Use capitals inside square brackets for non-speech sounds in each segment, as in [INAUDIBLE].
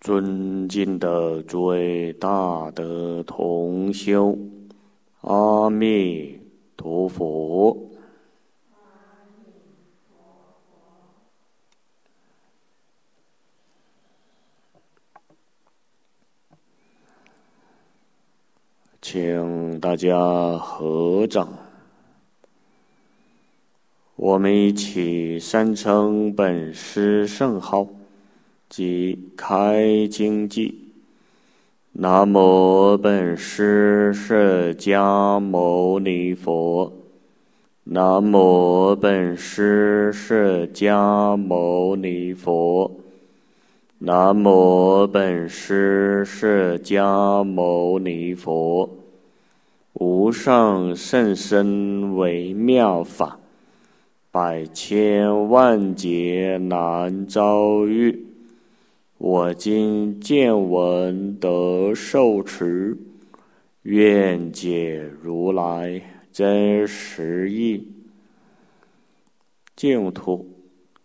尊敬的诸位大德同修，阿弥陀佛。请大家合掌，我们一起三称本师圣号。即开经偈：南无本师释迦牟尼佛。南无本师释迦牟尼佛。南无本师释迦牟尼佛。无上甚深微妙法，百千万劫难遭遇。我今见闻得受持，愿解如来真实义。净土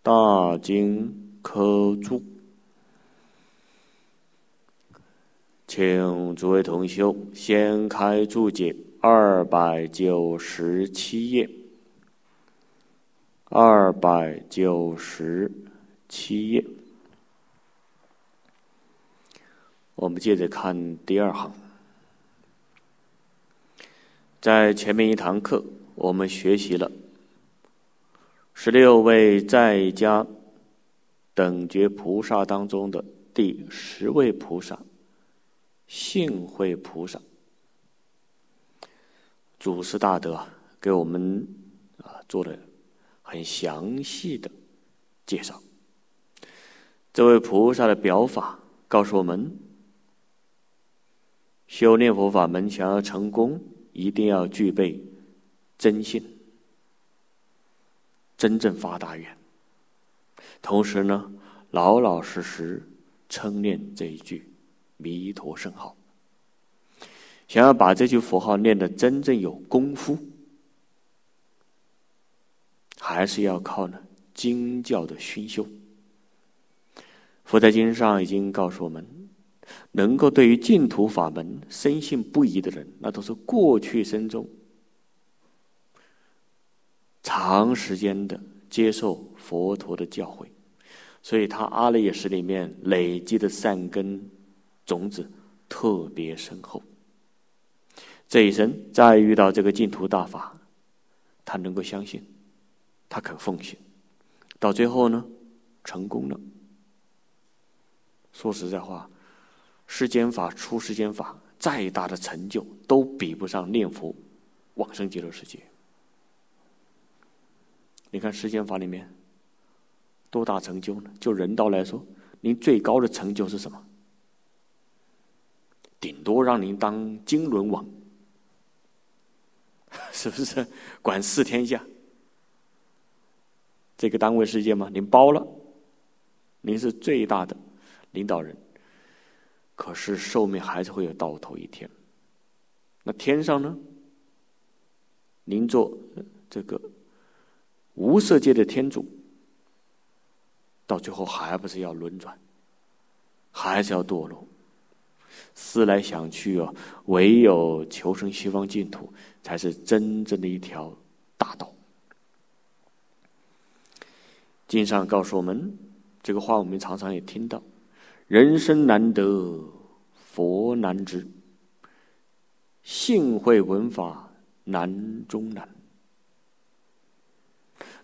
大经科注，请诸位同修先开注解二百九十七页，二百九十七页。我们接着看第二行，在前面一堂课，我们学习了十六位在家等觉菩萨当中的第十位菩萨——幸会菩萨。祖师大德给我们啊做了很详细的介绍。这位菩萨的表法告诉我们。修念佛法门想要成功，一定要具备真信，真正发大愿。同时呢，老老实实称念这一句弥陀圣号。想要把这句佛号念得真正有功夫，还是要靠呢经教的熏修。佛在经上已经告诉我们。能够对于净土法门深信不疑的人，那都是过去生中长时间的接受佛陀的教诲，所以他阿赖耶识里面累积的善根种子特别深厚。这一生再遇到这个净土大法，他能够相信，他肯奉献，到最后呢，成功了。说实在话。世间法出世间法，再大的成就都比不上念佛往生极乐世界。你看世间法里面多大成就呢？就人道来说，您最高的成就是什么？顶多让您当金轮王，[LAUGHS] 是不是？管四天下，这个单位世界吗？您包了，您是最大的领导人。可是寿命还是会有到头一天。那天上呢？您做这个无色界的天主，到最后还不是要轮转，还是要堕落？思来想去啊，唯有求生西方净土，才是真正的一条大道。经上告诉我们，这个话我们常常也听到。人生难得，佛难知；幸会闻法难中难。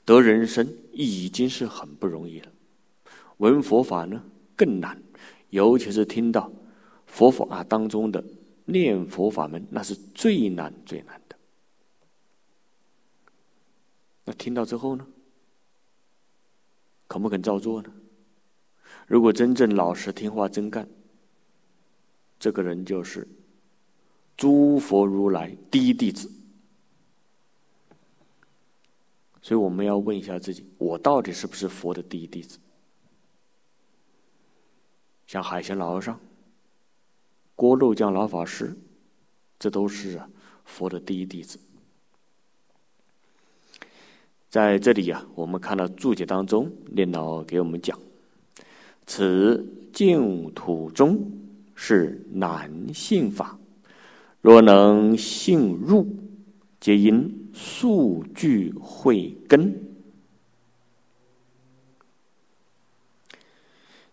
得人生已经是很不容易了，闻佛法呢更难，尤其是听到佛法啊当中的念佛法门，那是最难最难的。那听到之后呢，肯不肯照做呢？如果真正老实听话真干，这个人就是诸佛如来第一弟子。所以我们要问一下自己：我到底是不是佛的第一弟子？像海贤老和尚、郭漏江老法师，这都是佛的第一弟子。在这里呀，我们看到注解当中，念老给我们讲：此净土中是难信法，若能信入，皆因数具慧根。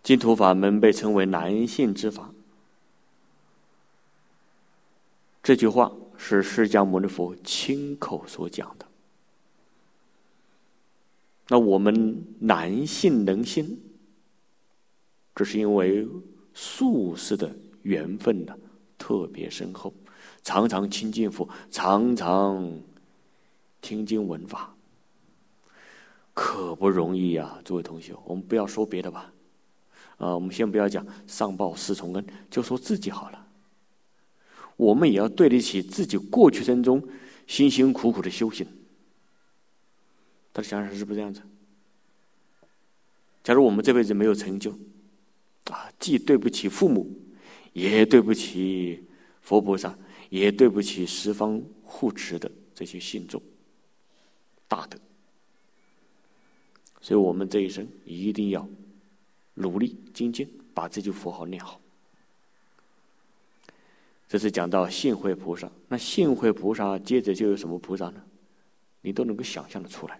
净土法门被称为难信之法。这句话是释迦牟尼佛亲口所讲的。那我们难信能信，这是因为宿世的缘分呢特别深厚，常常亲近佛，常常听经闻法，可不容易呀！诸位同学，我们不要说别的吧，啊，我们先不要讲上报四重恩，就说自己好了。我们也要对得起自己过去生中辛辛苦苦的修行。大家想想是不是这样子？假如我们这辈子没有成就，啊，既对不起父母，也对不起佛菩萨，也对不起十方护持的这些信众，大德。所以我们这一生一定要努力精进，把这句佛号念好。这是讲到信会菩萨，那信会菩萨接着就有什么菩萨呢？你都能够想象的出来。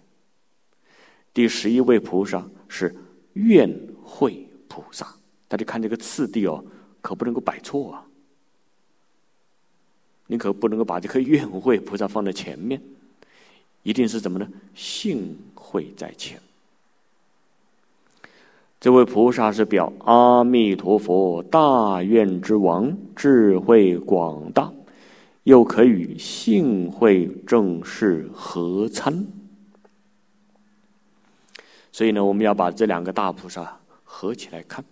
第十一位菩萨是愿会菩萨，大家看这个次第哦，可不能够摆错啊。你可不能够把这个愿会菩萨放在前面，一定是怎么呢？信会在前。这位菩萨是表阿弥陀佛大愿之王，智慧广大，又可与信会正式合参。所以呢，我们要把这两个大菩萨合起来看。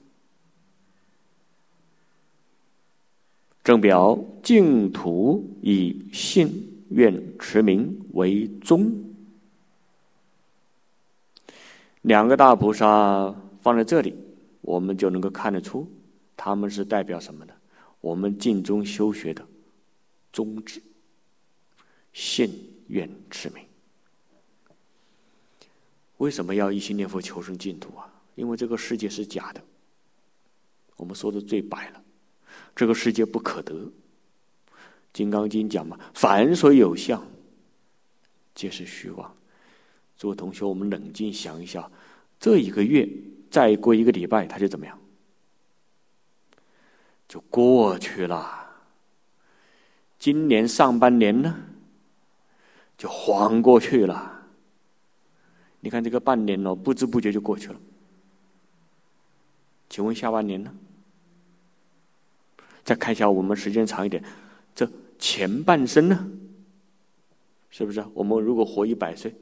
正表净土以信愿持名为宗，两个大菩萨放在这里，我们就能够看得出，他们是代表什么呢？我们尽忠修学的宗旨：信愿持名。为什么要一心念佛求生净土啊？因为这个世界是假的。我们说的最白了，这个世界不可得。《金刚经》讲嘛，凡所有相，皆是虚妄。诸位同学，我们冷静想一下，这一个月再过一个礼拜，它就怎么样？就过去了。今年上半年呢，就晃过去了。你看这个半年哦，不知不觉就过去了。请问下半年呢？再看一下我们时间长一点，这前半生呢？是不是？我们如果活一百岁，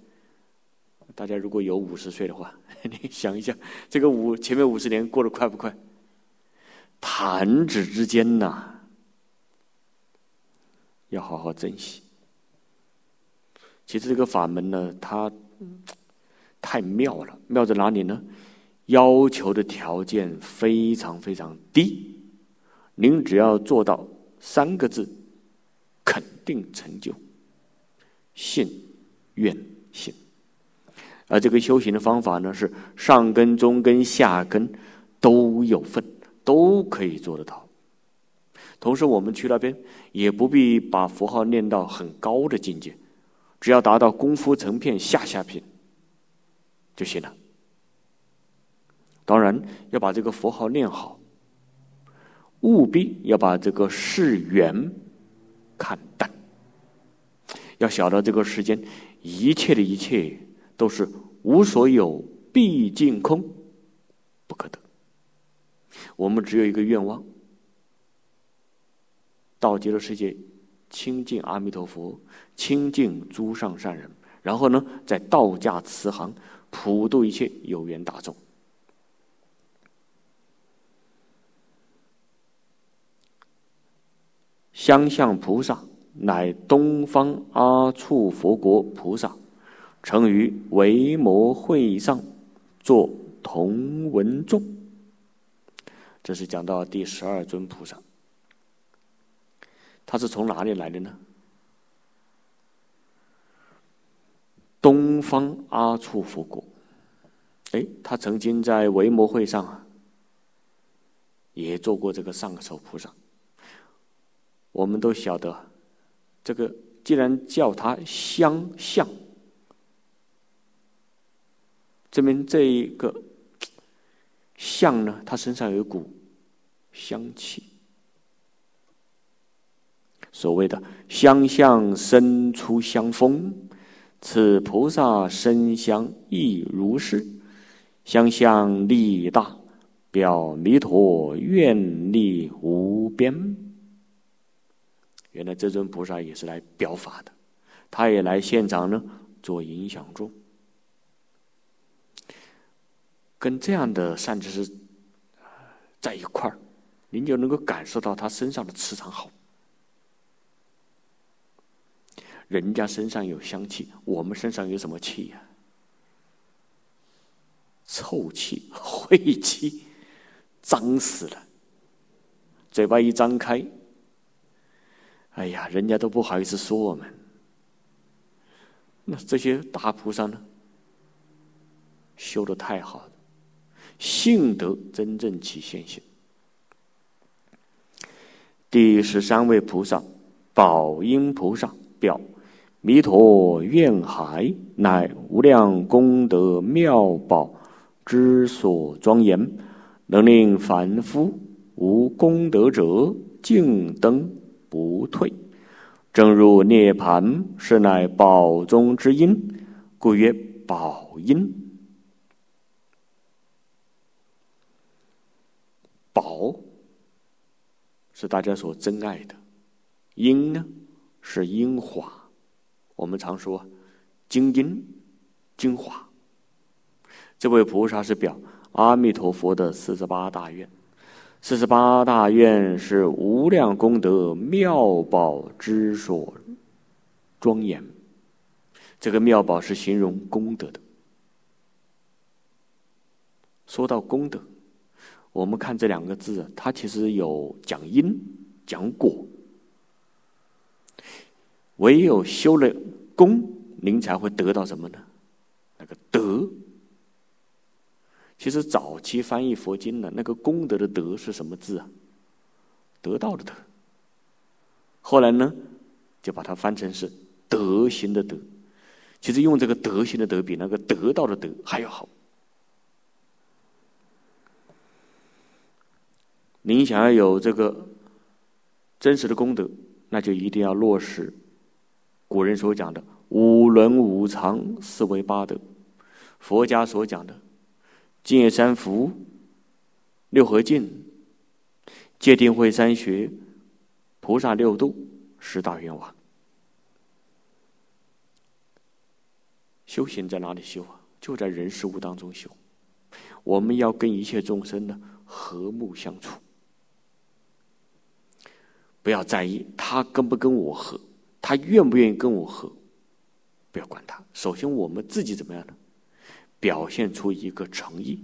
大家如果有五十岁的话，[LAUGHS] 你想一下，这个五前面五十年过得快不快？弹指之间呐，要好好珍惜。其实这个法门呢，它。太妙了，妙在哪里呢？要求的条件非常非常低，您只要做到三个字，肯定成就。信愿行，而这个修行的方法呢，是上根、中根、下根都有份，都可以做得到。同时，我们去那边也不必把符号念到很高的境界，只要达到功夫成片、下下品。就行了。当然要把这个佛号念好，务必要把这个世缘看淡。要晓得这个世间一切的一切都是无所有，毕竟空，不可得。我们只有一个愿望：到极乐世界，亲近阿弥陀佛，亲近诸上善人，然后呢，在道家慈航。普度一切有缘大众。相向菩萨乃东方阿处佛国菩萨，曾于维摩会上做同文众。这是讲到第十二尊菩萨，他是从哪里来的呢？东方阿处佛国。哎，他曾经在维摩会上啊，也做过这个上首菩萨。我们都晓得，这个既然叫他相像，证明这一个相呢，他身上有一股香气。所谓的“相像生出香风”，此菩萨身香亦如是。相向力大，表弥陀愿力无边。原来这尊菩萨也是来表法的，他也来现场呢做影响众。跟这样的善知识在一块儿，您就能够感受到他身上的磁场好。人家身上有香气，我们身上有什么气呀？臭气、[LAUGHS] 晦气，脏死了。嘴巴一张开，哎呀，人家都不好意思说我们。那这些大菩萨呢，修的太好了，性德真正起现行。第十三位菩萨，宝音菩萨表弥陀愿海，乃无量功德妙宝。之所庄严，能令凡夫无功德者尽登不退，正如涅盘是乃宝中之音，故曰宝音。宝是大家所珍爱的，音呢是音华，我们常说精音精华。这位菩萨是表阿弥陀佛的四十八大愿，四十八大愿是无量功德妙宝之所庄严。这个妙宝是形容功德的。说到功德，我们看这两个字，它其实有讲因讲果。唯有修了功，您才会得到什么呢？那个德。其实早期翻译佛经的那个功德的德是什么字啊？得到的德。后来呢，就把它翻成是德行的德。其实用这个德行的德比那个得到的德还要好。您想要有这个真实的功德，那就一定要落实古人所讲的五伦五常四维八德，佛家所讲的。净业三福、六合敬、戒定慧三学、菩萨六度、十大愿望。修行在哪里修啊？就在人事物当中修。我们要跟一切众生呢和睦相处，不要在意他跟不跟我合，他愿不愿意跟我合，不要管他。首先，我们自己怎么样呢？表现出一个诚意，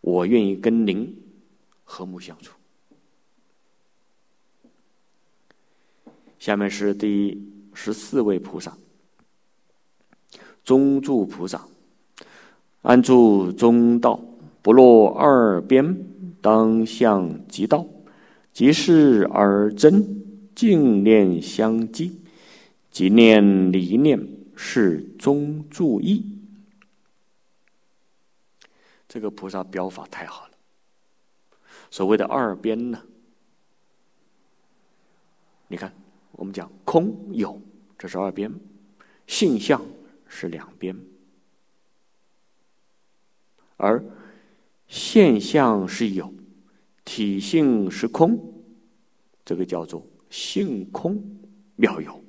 我愿意跟您和睦相处。下面是第十四位菩萨，中住菩萨，安住中道，不落二边，当向极道，即是而真，净念相继，即念离念，是中注意。这个菩萨表法太好了。所谓的二边呢，你看，我们讲空有，这是二边；性相是两边，而现象是有，体性是空，这个叫做性空妙有。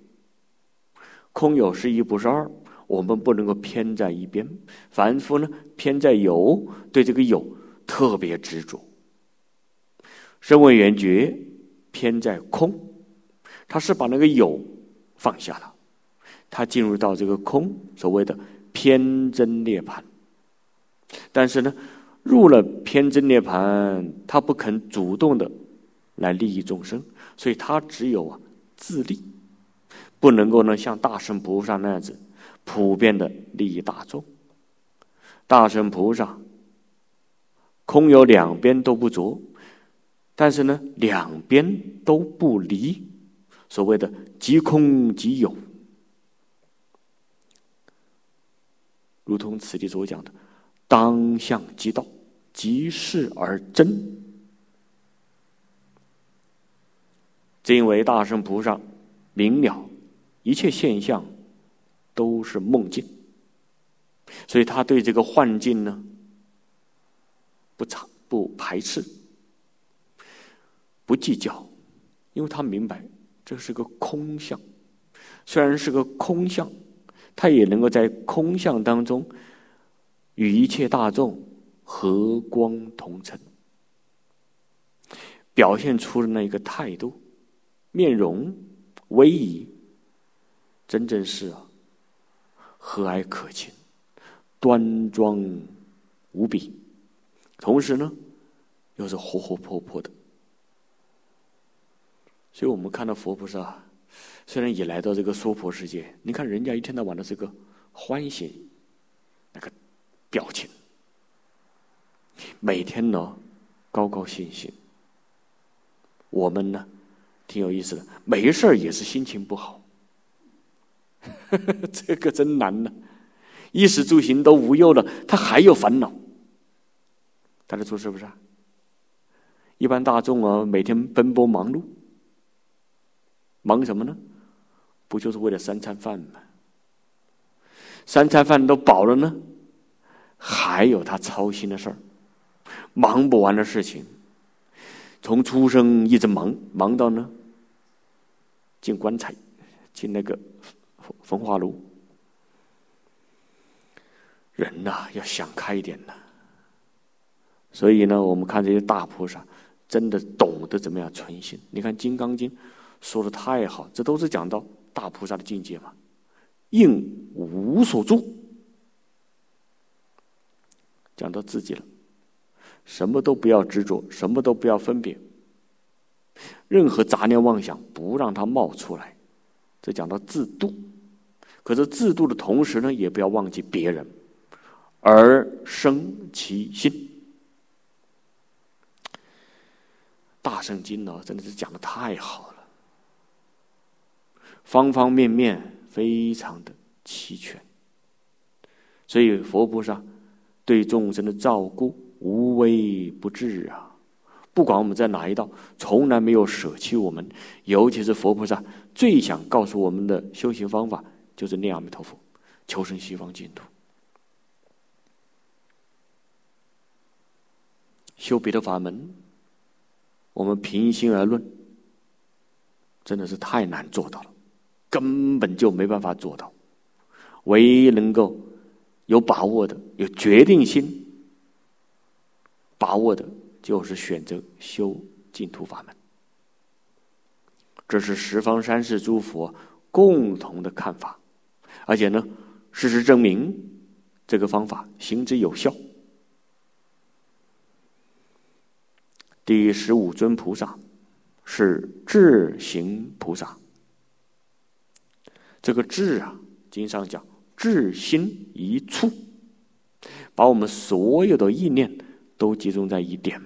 空有是一，不是二。我们不能够偏在一边，凡夫呢偏在有，对这个有特别执着。声闻缘觉偏在空，他是把那个有放下了，他进入到这个空，所谓的偏真涅盘。但是呢，入了偏真涅盘，他不肯主动的来利益众生，所以他只有啊自利，不能够呢像大圣菩萨那样子普遍的利益大众。大圣菩萨空有两边都不着，但是呢两边都不离，所谓的即空即有，如同此地所讲的。当相即道，即事而真。正因为大圣菩萨明了一切现象都是梦境，所以他对这个幻境呢不差不排斥，不计较，因为他明白这是个空相，虽然是个空相，他也能够在空相当中。与一切大众和光同尘，表现出的那一个态度、面容、威仪，真正是啊和蔼可亲、端庄无比。同时呢，又是活活泼泼的。所以我们看到佛菩萨，虽然也来到这个娑婆世界，你看人家一天到晚的这个欢喜，那个。表情，每天呢高高兴兴。我们呢挺有意思的，没事儿也是心情不好，[LAUGHS] 这个真难呢。衣食住行都无忧了，他还有烦恼。大家说是不是？一般大众啊，每天奔波忙碌，忙什么呢？不就是为了三餐饭吗？三餐饭都饱了呢。还有他操心的事儿，忙不完的事情，从出生一直忙忙到呢，进棺材，进那个焚化炉。人呐，要想开一点呐。所以呢，我们看这些大菩萨，真的懂得怎么样存心。你看《金刚经》说的太好，这都是讲到大菩萨的境界嘛，应无所住。讲到自己了，什么都不要执着，什么都不要分别，任何杂念妄想不让它冒出来，这讲到自度。可是自度的同时呢，也不要忘记别人，而生其心。大圣经呢，真的是讲的太好了，方方面面非常的齐全，所以佛菩萨。对众生的照顾无微不至啊！不管我们在哪一道，从来没有舍弃我们。尤其是佛菩萨最想告诉我们的修行方法，就是念阿弥陀佛，求生西方净土。修别的法门，我们平心而论，真的是太难做到了，根本就没办法做到。唯一能够。有把握的、有决定性把握的，就是选择修净土法门。这是十方三世诸佛共同的看法，而且呢，事实证明这个方法行之有效。第十五尊菩萨是智行菩萨，这个智啊，经上讲。智心一处，把我们所有的意念都集中在一点。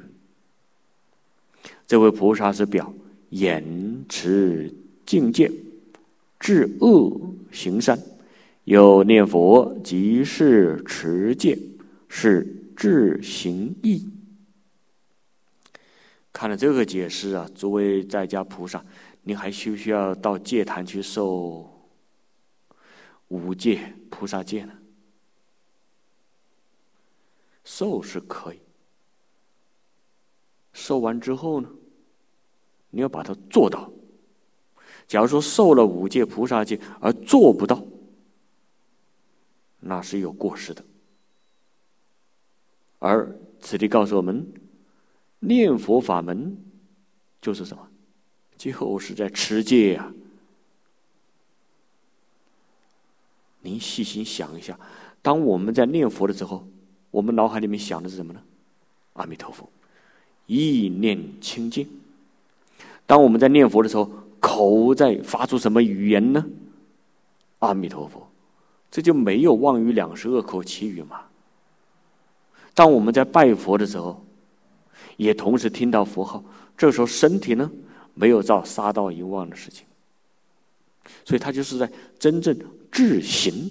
这位菩萨是表言持境界，治恶行善，有念佛即是持戒，是智行义。看了这个解释啊，诸位在家菩萨，你还需不需要到戒坛去受？五戒菩萨戒呢？受是可以，受完之后呢，你要把它做到。假如说受了五戒菩萨戒而做不到，那是有过失的。而此地告诉我们，念佛法门就是什么？就是在持戒呀。您细心想一下，当我们在念佛的时候，我们脑海里面想的是什么呢？阿弥陀佛，意念清净。当我们在念佛的时候，口在发出什么语言呢？阿弥陀佛，这就没有妄语两十二口其语嘛。当我们在拜佛的时候，也同时听到佛号，这时候身体呢没有造杀盗淫妄的事情，所以他就是在真正治行，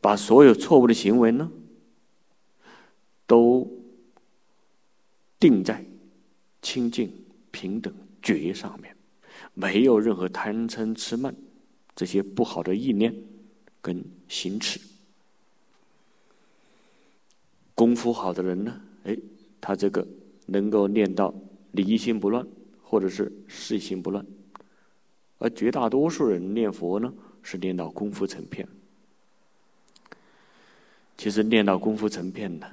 把所有错误的行为呢都定在清净平等觉上面。没有任何贪嗔痴慢这些不好的意念跟行持，功夫好的人呢，哎，他这个能够念到离心不乱，或者是事心不乱，而绝大多数人念佛呢，是念到功夫成片。其实念到功夫成片呢，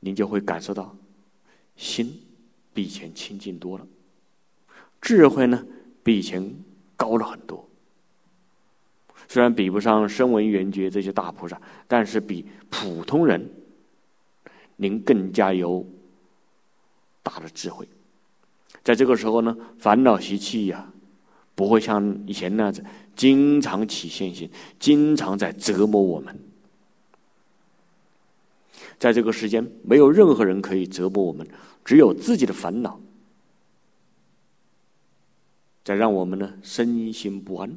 您就会感受到心。比以前清净多了，智慧呢比以前高了很多。虽然比不上声闻缘觉这些大菩萨，但是比普通人，您更加有大的智慧。在这个时候呢，烦恼习气呀，不会像以前那样子经常起现行，经常在折磨我们。在这个世间，没有任何人可以折磨我们。只有自己的烦恼，在让我们呢身心不安。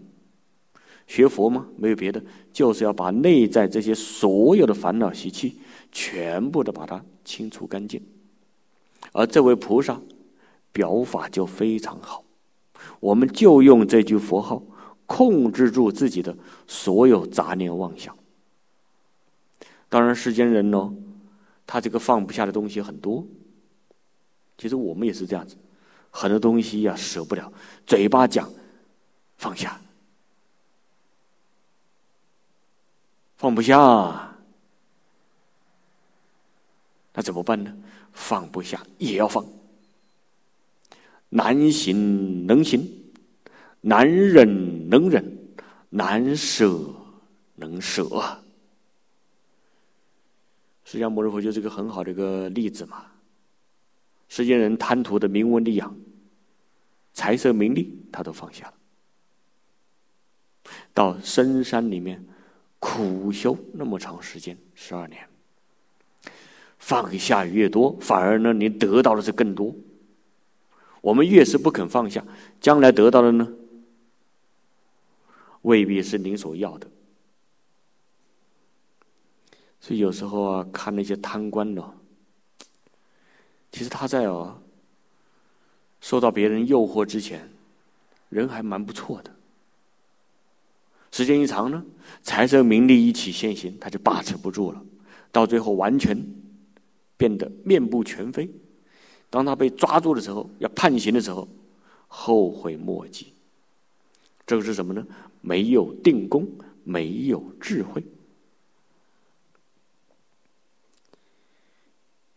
学佛吗？没有别的，就是要把内在这些所有的烦恼习气，全部的把它清除干净。而这位菩萨表法就非常好，我们就用这句佛号控制住自己的所有杂念妄想。当然，世间人呢，他这个放不下的东西很多。其实我们也是这样子，很多东西呀舍不了，嘴巴讲放下，放不下，那怎么办呢？放不下也要放，难行能行，难忍能忍，难舍能舍。释迦牟尼佛就是个很好的一个例子嘛。世间人贪图的名闻利养、财色名利，他都放下了。到深山里面苦修那么长时间，十二年，放下越多，反而呢，你得到的是更多。我们越是不肯放下，将来得到的呢，未必是您所要的。所以有时候啊，看那些贪官呢。其实他在哦，受到别人诱惑之前，人还蛮不错的。时间一长呢，财色名利一起现行，他就把持不住了，到最后完全变得面目全非。当他被抓住的时候，要判刑的时候，后悔莫及。这个是什么呢？没有定功，没有智慧。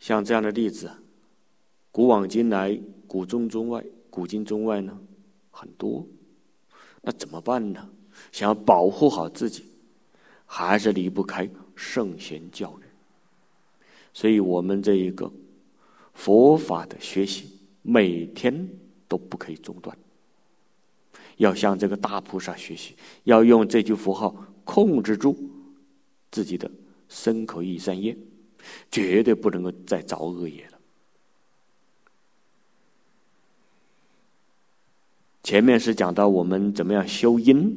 像这样的例子。古往今来，古中中外，古今中外呢，很多。那怎么办呢？想要保护好自己，还是离不开圣贤教育。所以我们这一个佛法的学习，每天都不可以中断。要向这个大菩萨学习，要用这句佛号控制住自己的身口意三业，绝对不能够再造恶业了。前面是讲到我们怎么样修因，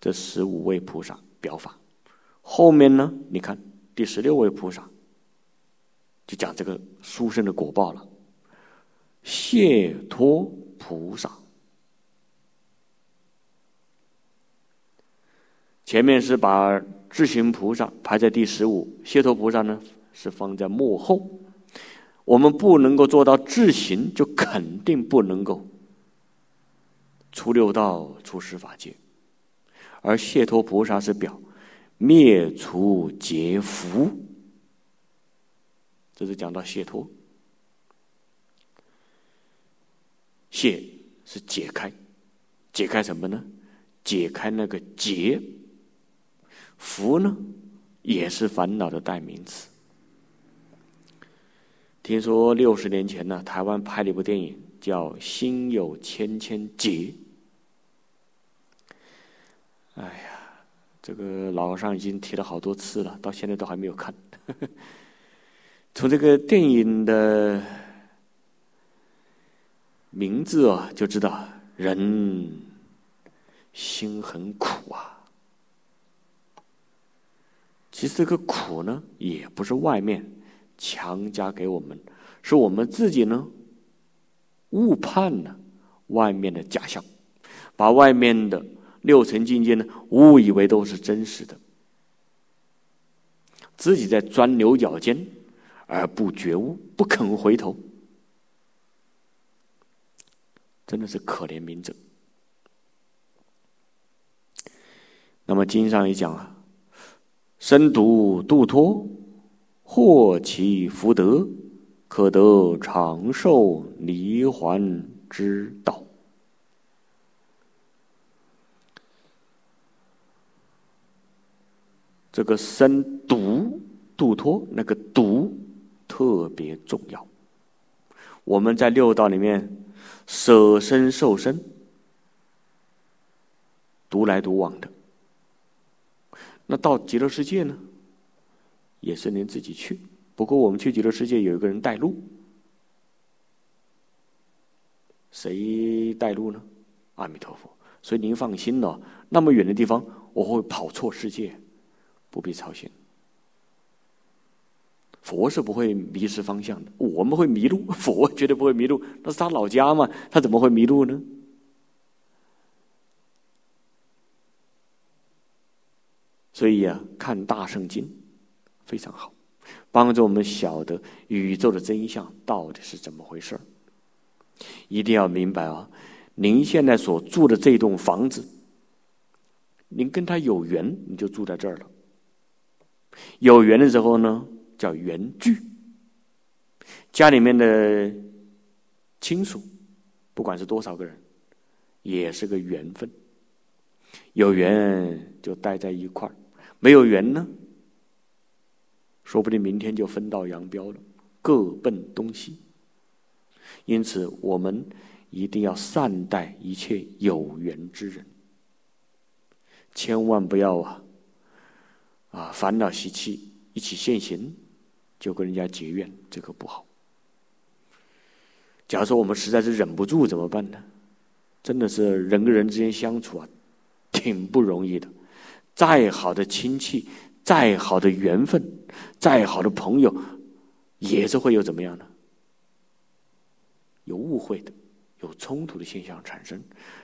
这十五位菩萨表法。后面呢，你看第十六位菩萨，就讲这个殊胜的果报了。谢脱菩萨，前面是把智行菩萨排在第十五，谢脱菩萨呢是放在幕后。我们不能够做到自行，就肯定不能够。出六道，出十法界，而解脱菩萨是表灭除劫福，这是讲到解脱。解是解开，解开什么呢？解开那个结。福呢，也是烦恼的代名词。听说六十年前呢，台湾拍了一部电影叫《心有千千结》。哎呀，这个老上已经提了好多次了，到现在都还没有看。[LAUGHS] 从这个电影的名字啊，就知道人心很苦啊。其实这个苦呢，也不是外面强加给我们，是我们自己呢误判了外面的假象，把外面的六层境界呢误以为都是真实的，自己在钻牛角尖而不觉悟，不肯回头，真的是可怜明者。那么经上一讲啊。深读度脱，获其福德，可得长寿离还之道。这个深读度脱，那个读特别重要。我们在六道里面舍身受身，独来独往的。那到极乐世界呢？也是您自己去。不过我们去极乐世界有一个人带路，谁带路呢？阿弥陀佛。所以您放心了，那么远的地方我会跑错世界，不必操心。佛是不会迷失方向的，我们会迷路，[LAUGHS] 佛绝对不会迷路。那是他老家嘛，他怎么会迷路呢？所以啊，看大圣经非常好，帮助我们晓得宇宙的真相到底是怎么回事一定要明白啊！您现在所住的这栋房子，您跟他有缘，你就住在这儿了。有缘的时候呢，叫缘聚。家里面的亲属，不管是多少个人，也是个缘分。有缘就待在一块儿。没有缘呢，说不定明天就分道扬镳了，各奔东西。因此，我们一定要善待一切有缘之人，千万不要啊啊烦恼习气一起现行，就跟人家结怨，这个不好。假如说我们实在是忍不住怎么办呢？真的是人跟人之间相处啊，挺不容易的。再好的亲戚，再好的缘分，再好的朋友，也是会有怎么样呢？有误会的，有冲突的现象产生。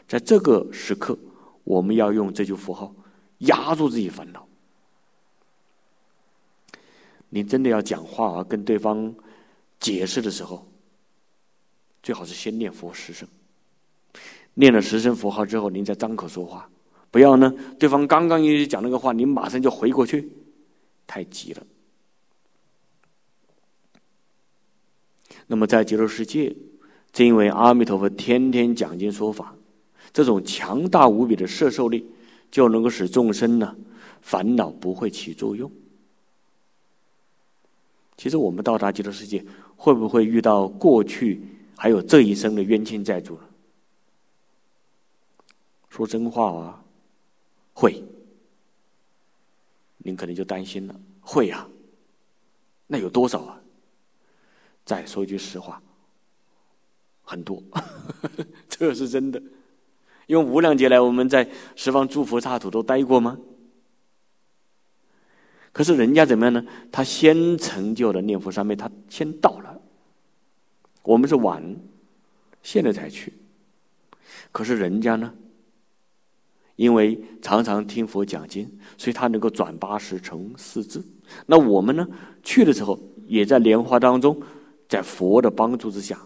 在这个时刻，我们要用这句符号压住自己烦恼。你真的要讲话啊，跟对方解释的时候，最好是先念佛十声。念了十声符号之后，您再张口说话。不要呢，对方刚刚一讲那个话，您马上就回过去，太急了。那么在极乐世界，正因为阿弥陀佛天天讲经说法，这种强大无比的摄受力，就能够使众生呢烦恼不会起作用。其实我们到达极乐世界，会不会遇到过去还有这一生的冤亲债主呢？说真话啊！会，您可能就担心了。会呀，那有多少啊？再说一句实话，很多，[LAUGHS] 这是真的。用无量劫来，我们在十方诸佛刹土都待过吗？可是人家怎么样呢？他先成就了念佛三昧，他先到了。我们是晚，现在才去。可是人家呢？因为常常听佛讲经，所以他能够转八十成四字。那我们呢？去的时候也在莲花当中，在佛的帮助之下，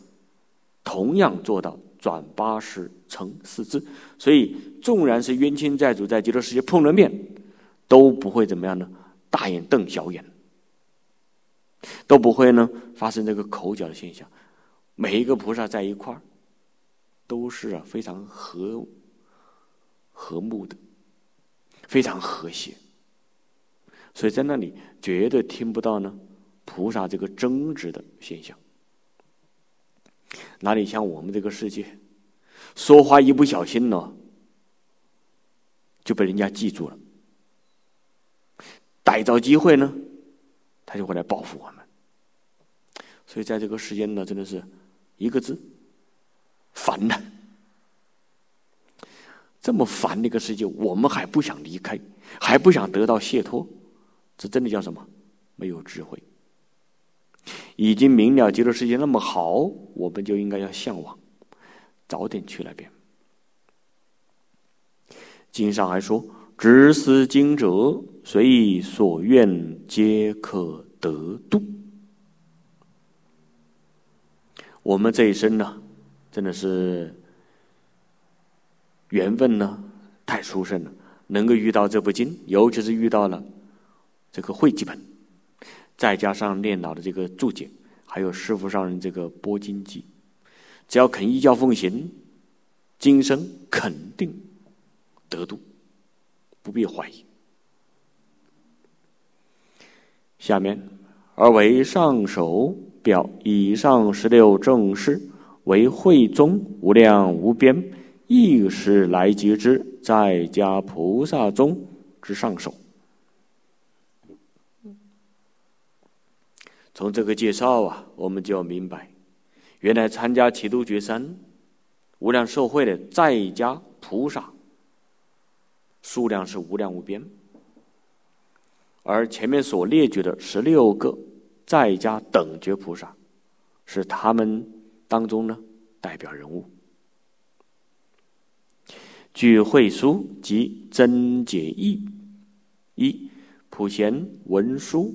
同样做到转八十成四字。所以，纵然是冤亲债主在极乐世界碰了面，都不会怎么样呢？大眼瞪小眼，都不会呢发生这个口角的现象。每一个菩萨在一块儿，都是啊非常和。和睦的，非常和谐。所以在那里绝对听不到呢菩萨这个争执的现象。哪里像我们这个世界，说话一不小心呢，就被人家记住了，逮着机会呢，他就会来报复我们。所以在这个世间呢，真的是一个字，烦呐！这么烦的一个世界，我们还不想离开，还不想得到解脱，这真的叫什么？没有智慧。已经明了极乐世界那么好，我们就应该要向往，早点去那边。经上还说：“执思经者，随所愿，皆可得度。”我们这一生呢，真的是缘分呢，太殊胜了，能够遇到这部经，尤其是遇到了这个会集本。再加上念老的这个注解，还有师傅上人这个播经记，只要肯依教奉行，今生肯定得度，不必怀疑。下面而为上首表以上十六正事，为会中无量无边，一时来及之，在家菩萨中之上首。从这个介绍啊，我们就要明白，原来参加七度觉山无量寿会的在家菩萨数量是无量无边，而前面所列举的十六个在家等觉菩萨，是他们当中呢代表人物。据会书及真解义，一普贤文殊。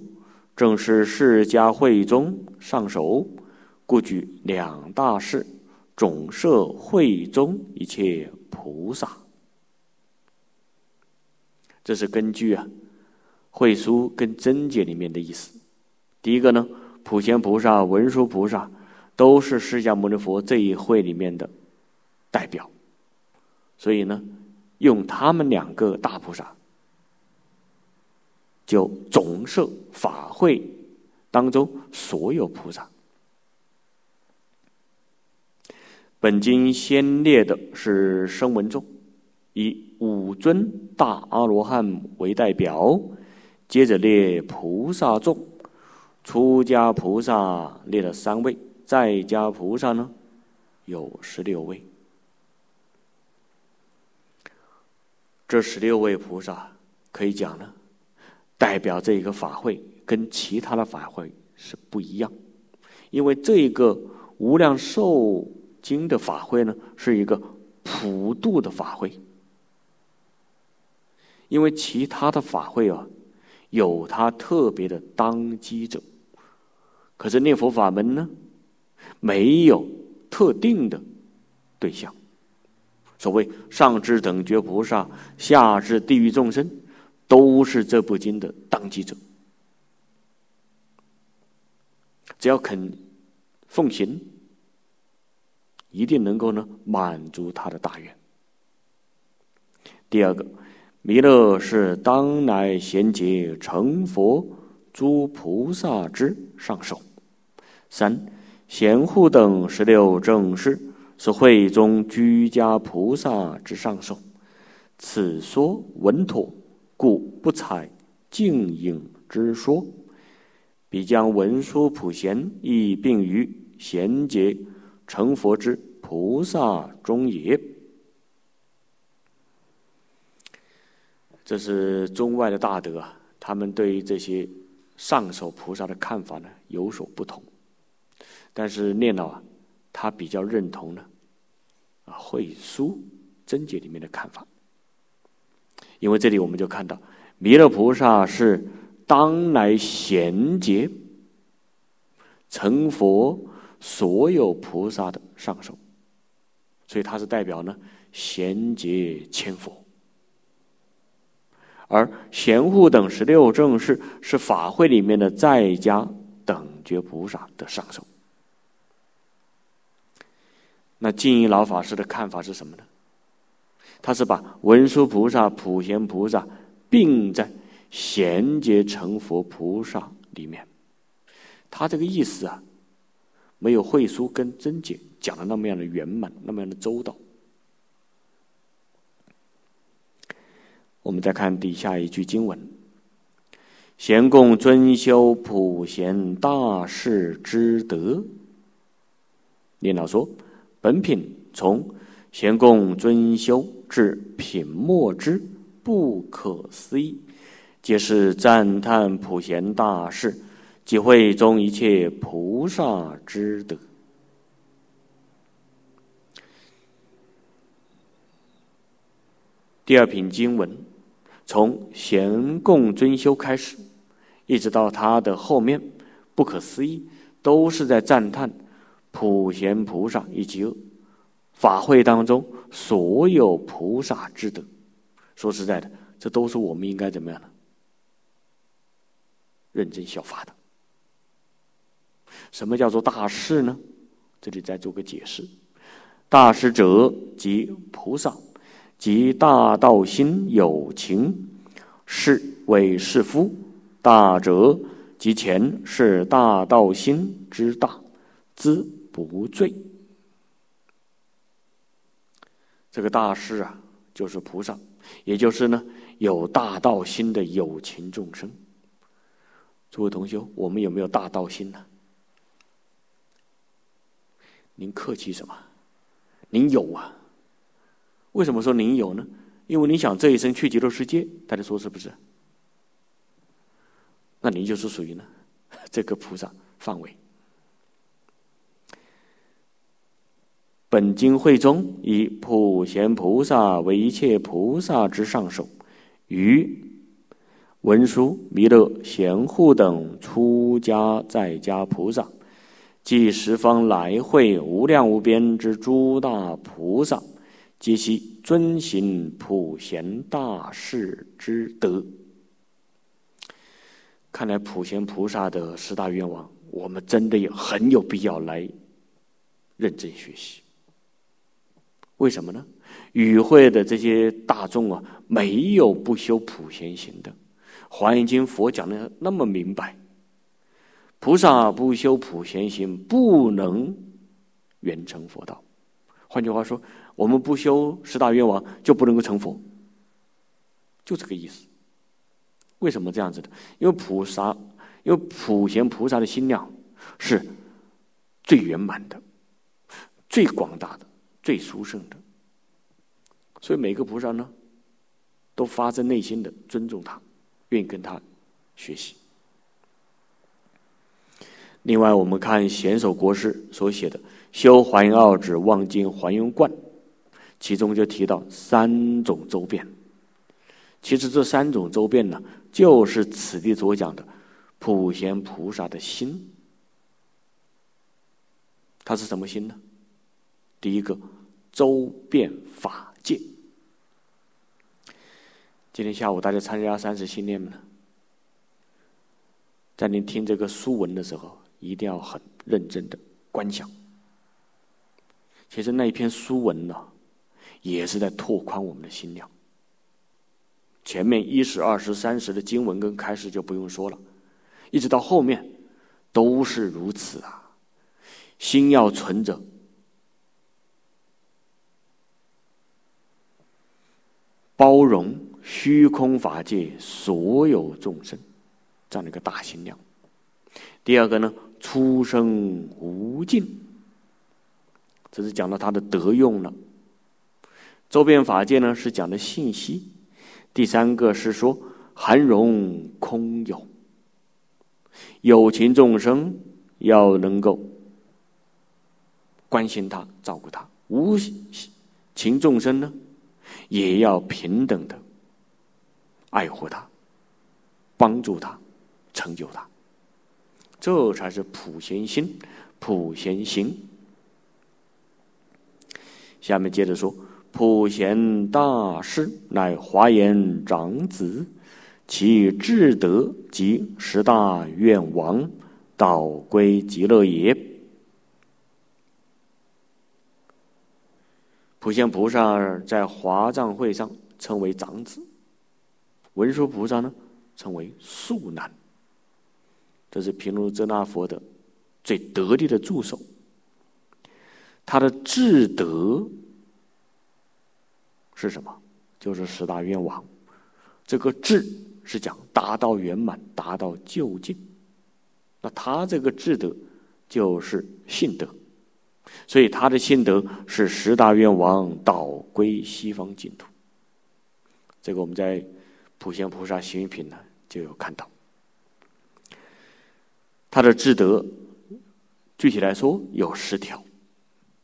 正是释迦会中上首，故举两大事，总摄会中一切菩萨。这是根据啊会书跟真解里面的意思。第一个呢，普贤菩萨、文殊菩萨都是释迦牟尼佛这一会里面的代表，所以呢，用他们两个大菩萨。就总摄法会当中所有菩萨。本经先列的是声闻众，以五尊大阿罗汉为代表，接着列菩萨众，出家菩萨列了三位，在家菩萨呢有十六位。这十六位菩萨可以讲呢。代表这一个法会跟其他的法会是不一样，因为这一个无量寿经的法会呢是一个普度的法会，因为其他的法会啊有它特别的当机者，可是念佛法门呢没有特定的对象，所谓上至等觉菩萨，下至地狱众生。都是这部经的当机者，只要肯奉行，一定能够呢满足他的大愿。第二个，弥勒是当来贤劫成佛诸菩萨之上首。三贤护等十六正士是会中居家菩萨之上首。此说稳妥。故不采静影之说，必将文殊普贤亦并于贤劫成佛之菩萨中也。这是中外的大德啊，他们对于这些上首菩萨的看法呢有所不同。但是念老啊，他比较认同呢啊会书真解里面的看法。因为这里我们就看到，弥勒菩萨是当来贤劫成佛所有菩萨的上首，所以他是代表呢贤劫千佛，而贤护等十六正士是法会里面的在家等觉菩萨的上首。那净一老法师的看法是什么呢？他是把文殊菩萨、普贤菩萨并在贤劫成佛菩萨里面。他这个意思啊，没有慧疏跟真解讲的那么样的圆满，那么样的周到。我们再看底下一句经文：“贤供尊修普贤大士之德。”念老说：“本品从贤供尊修。”至品末之不可思议，皆是赞叹普贤大士即会中一切菩萨之德。第二品经文，从贤供尊修开始，一直到他的后面不可思议，都是在赞叹普贤菩萨以及。法会当中所有菩萨之德，说实在的，这都是我们应该怎么样的？认真效法的。什么叫做大事呢？这里再做个解释：大师者，即菩萨，即大道心有情，是为是夫。大者，即前是大道心之大，兹不罪。这个大师啊，就是菩萨，也就是呢有大道心的有情众生。诸位同修，我们有没有大道心呢？您客气什么？您有啊？为什么说您有呢？因为你想这一生去极乐世界，大家说是不是？那您就是属于呢这个菩萨范围。本经会中以普贤菩萨为一切菩萨之上首，于文殊、弥勒、贤护等出家在家菩萨，即十方来会无量无边之诸大菩萨，皆悉遵行普贤大士之德。看来普贤菩萨的十大愿望，我们真的有很有必要来认真学习。为什么呢？与会的这些大众啊，没有不修普贤行的。《华严经》佛讲的那么明白，菩萨不修普贤行，不能圆成佛道。换句话说，我们不修十大愿望，就不能够成佛，就这个意思。为什么这样子的？因为菩萨，因为普贤菩萨的心量是最圆满的、最广大的。最殊胜的，所以每个菩萨呢，都发自内心的尊重他，愿意跟他学习。另外，我们看贤首国师所写的《修华严奥旨望经还原观》，其中就提到三种周遍。其实这三种周遍呢，就是此地所讲的普贤菩萨的心。他是什么心呢？第一个。周遍法界。今天下午大家参加三十心念呢，在您听这个书文的时候，一定要很认真的观想。其实那一篇书文呢，也是在拓宽我们的心量。前面一十、二十、三十的经文跟开始就不用说了，一直到后面都是如此啊，心要存着。包容虚空法界所有众生，这样的一个大心量。第二个呢，出生无尽，这是讲到他的德用了。周边法界呢是讲的信息。第三个是说含容空有，有情众生要能够关心他、照顾他；无情众生呢？也要平等的爱护他，帮助他，成就他，这才是普贤心、普贤行。下面接着说，普贤大师乃华严长子，其智德及十大愿王，道归极乐也。普贤菩萨在华藏会上称为长子，文殊菩萨呢称为庶男。这是毗卢遮那佛的最得力的助手。他的智德是什么？就是十大愿王。这个智是讲达到圆满，达到究竟。那他这个智德就是信德，所以他的信德是十大愿王导归西方净土。这个我们在普贤菩萨行愿品呢就有看到。他的智德，具体来说有十条。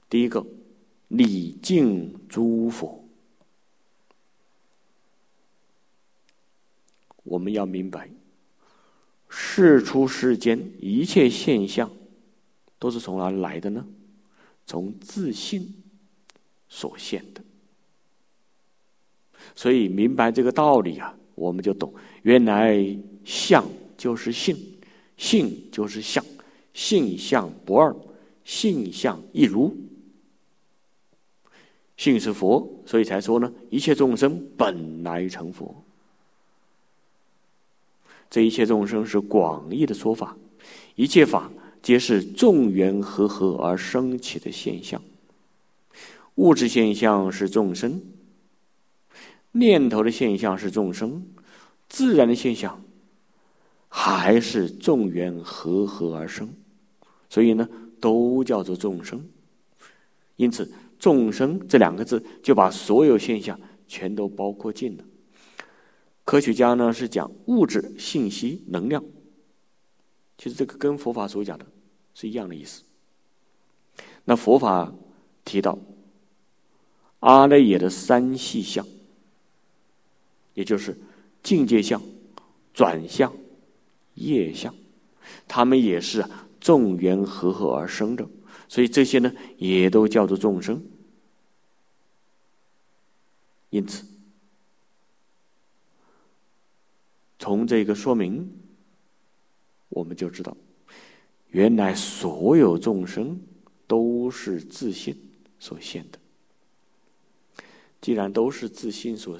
第一个，礼敬诸佛。我们要明白，世出世间一切现象，都是从哪里来的呢？从自信所现的。所以明白这个道理啊，我们就懂，原来相就是性。性就是相，性相不二，性相一如。性是佛，所以才说呢，一切众生本来成佛。这一切众生是广义的说法，一切法皆是众缘和合而生起的现象。物质现象是众生，念头的现象是众生，自然的现象。还是众缘和合而生，所以呢，都叫做众生。因此，众生这两个字就把所有现象全都包括进了。科学家呢是讲物质、信息、能量，其实这个跟佛法所讲的是一样的意思。那佛法提到阿赖耶的三细相，也就是境界相、转向。业相，他们也是众缘和合而生的，所以这些呢，也都叫做众生。因此，从这个说明，我们就知道，原来所有众生都是自信所现的。既然都是自信所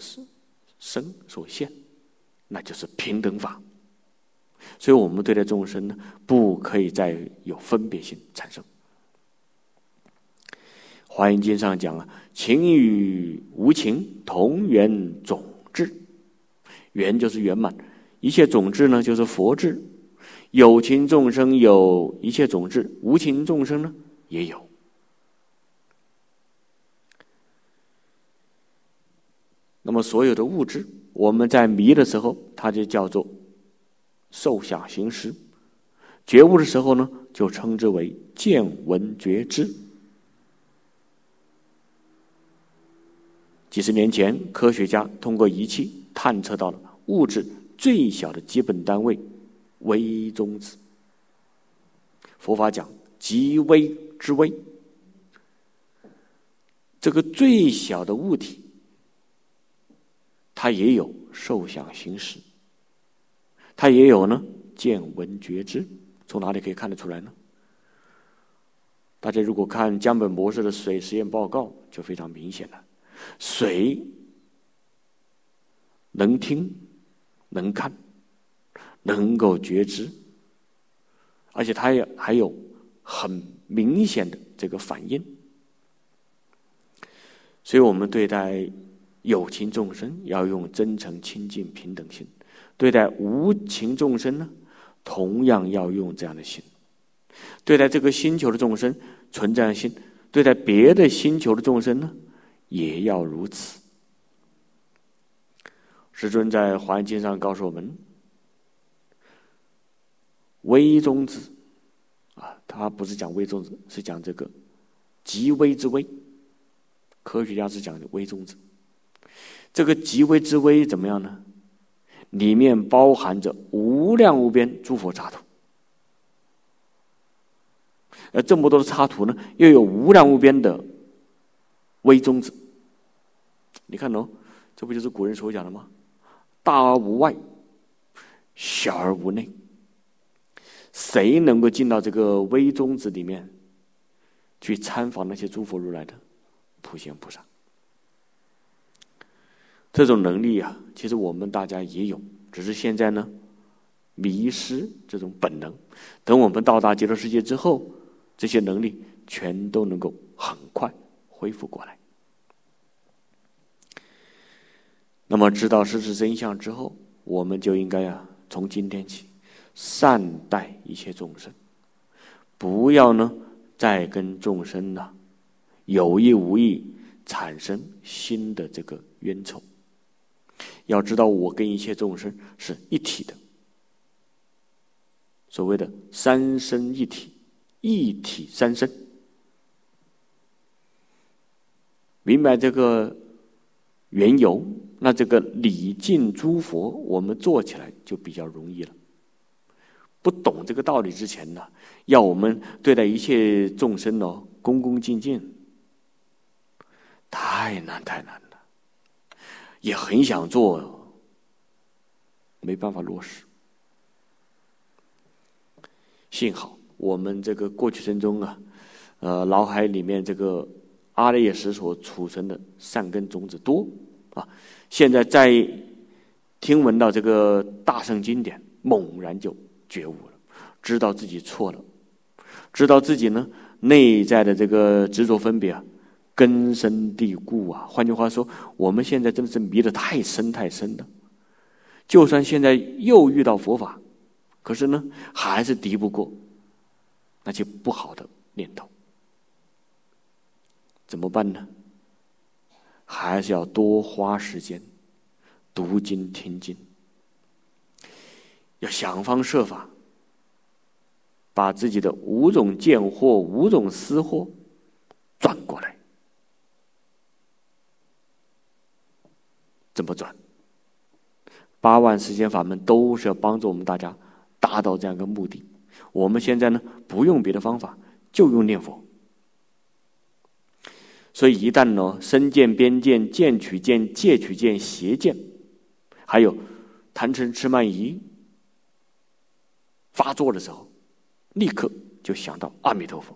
生所现，那就是平等法。所以我们对待众生呢，不可以再有分别心产生。华严经上讲啊，情与无情同源种智，缘就是圆满，一切种智呢就是佛智。有情众生有一切种智，无情众生呢也有。那么所有的物质，我们在迷的时候，它就叫做。受想行识，觉悟的时候呢，就称之为见闻觉知。几十年前，科学家通过仪器探测到了物质最小的基本单位——微中子。佛法讲极微之微，这个最小的物体，它也有受想行识。它也有呢，见闻觉知，从哪里可以看得出来呢？大家如果看江本博士的水实验报告，就非常明显了。水能听、能看、能够觉知，而且它也还有很明显的这个反应。所以我们对待有情众生，要用真诚、亲近、平等心。对待无情众生呢，同样要用这样的心；对待这个星球的众生，存这样心；对待别的星球的众生呢，也要如此。师尊在《华严经》上告诉我们：“微中子啊，他不是讲微中子，是讲这个极微之微。科学家是讲的微中子，这个极微之微怎么样呢？”里面包含着无量无边诸佛插图，而这么多的插图呢，又有无量无边的微中子。你看喏，这不就是古人所讲的吗？大而无外，小而无内。谁能够进到这个微中子里面去参访那些诸佛如来的普贤菩萨？这种能力啊，其实我们大家也有，只是现在呢，迷失这种本能。等我们到达极乐世界之后，这些能力全都能够很快恢复过来。那么知道事实真相之后，我们就应该啊，从今天起善待一切众生，不要呢再跟众生呢有意无意产生新的这个冤仇。要知道，我跟一切众生是一体的。所谓的三生一体，一体三生，明白这个缘由。那这个礼敬诸佛，我们做起来就比较容易了。不懂这个道理之前呢，要我们对待一切众生呢，恭恭敬敬，太难太难了。也很想做，没办法落实。幸好我们这个过去生中啊，呃，脑海里面这个阿赖耶识所储存的善根种子多啊。现在在听闻到这个大圣经典，猛然就觉悟了，知道自己错了，知道自己呢内在的这个执着分别啊根深蒂固啊。换句话说，我们现在真的是迷得太深太深了。就算现在又遇到佛法，可是呢还是敌不过那些不好的念头，怎么办呢？还是要多花时间读经听经，要想方设法把自己的五种见惑、五种思惑转过来。怎么转？八万世间法门都是要帮助我们大家达到这样一个目的。我们现在呢，不用别的方法，就用念佛。所以，一旦呢，身见、边见、见取见、戒取见、邪见，还有贪嗔痴慢疑发作的时候，立刻就想到阿弥陀佛。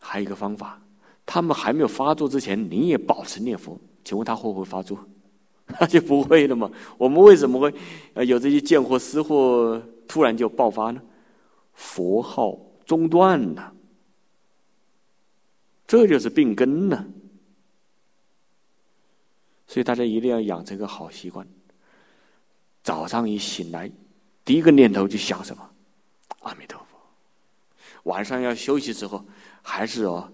还有一个方法，他们还没有发作之前，你也保持念佛，请问他会不会发作？他 [LAUGHS] 就不会了嘛。我们为什么会有这些见惑、失惑突然就爆发呢？佛号中断了。这就是病根呢，所以大家一定要养成一个好习惯。早上一醒来，第一个念头就想什么？阿弥陀佛。晚上要休息时候，还是哦，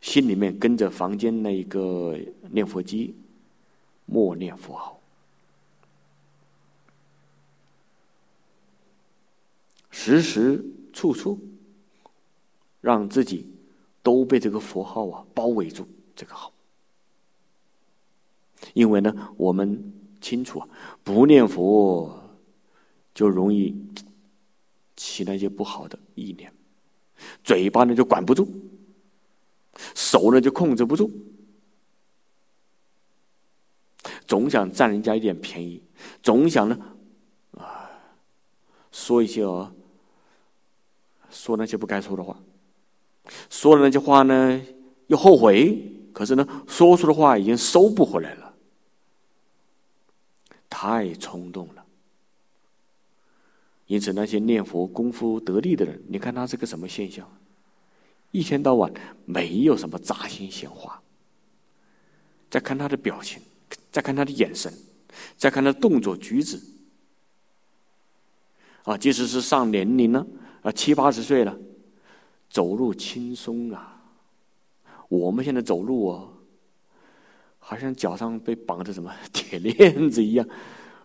心里面跟着房间那一个念佛机，默念佛号，时时处处让自己。都被这个佛号啊包围住，这个好。因为呢，我们清楚啊，不念佛就容易起那些不好的意念，嘴巴呢就管不住，手呢就控制不住，总想占人家一点便宜，总想呢啊说一些哦，说那些不该说的话。说了那句话呢，又后悔。可是呢，说出的话已经收不回来了，太冲动了。因此，那些念佛功夫得力的人，你看他是个什么现象？一天到晚没有什么杂心闲话。再看他的表情，再看他的眼神，再看他的动作举止，啊，即使是上年龄了，啊，七八十岁了。走路轻松啊！我们现在走路哦，好像脚上被绑着什么 [LAUGHS] 铁链子一样，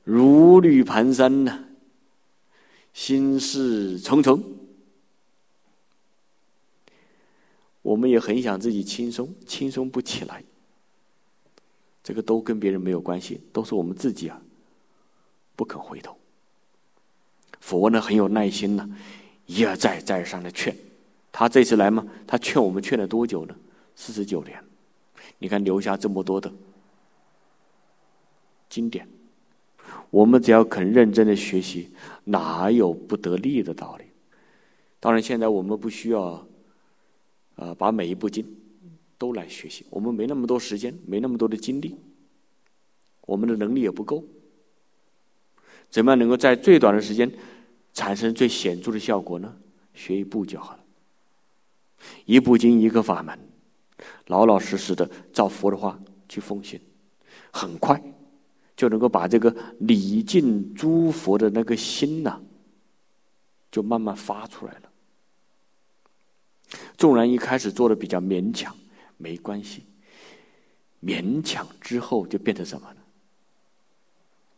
如履蹒跚呢，心事重重。我们也很想自己轻松，轻松不起来。这个都跟别人没有关系，都是我们自己啊，不肯回头。佛呢很有耐心呢，一而再再而三的劝。他这次来嘛，他劝我们劝了多久呢？四十九年，你看留下这么多的经典，我们只要肯认真的学习，哪有不得力的道理？当然，现在我们不需要，呃，把每一部经都来学习。我们没那么多时间，没那么多的精力，我们的能力也不够。怎么样能够在最短的时间产生最显著的效果呢？学一步就好了，一部经，一个法门，老老实实的照佛的话去奉行，很快就能够把这个礼敬诸佛的那个心呐，就慢慢发出来了。纵然一开始做的比较勉强，没关系，勉强之后就变成什么呢？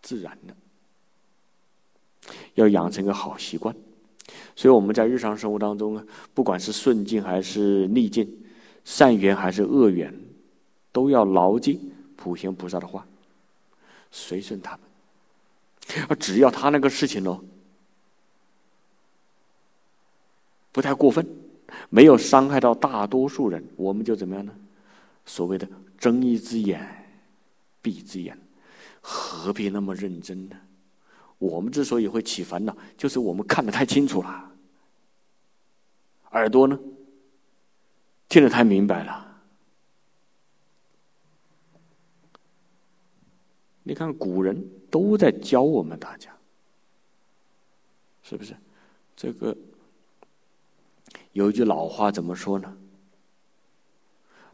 自然的。要养成一个好习惯，所以我们在日常生活当中，不管是顺境还是逆境，善缘还是恶缘，都要牢记普贤菩萨的话，随顺他们。而只要他那个事情哦，不太过分，没有伤害到大多数人，我们就怎么样呢？所谓的睁一只眼闭一只眼，何必那么认真呢？我们之所以会起烦恼，就是我们看得太清楚了，耳朵呢听得太明白了。你看古人都在教我们大家，是不是？这个有一句老话怎么说呢？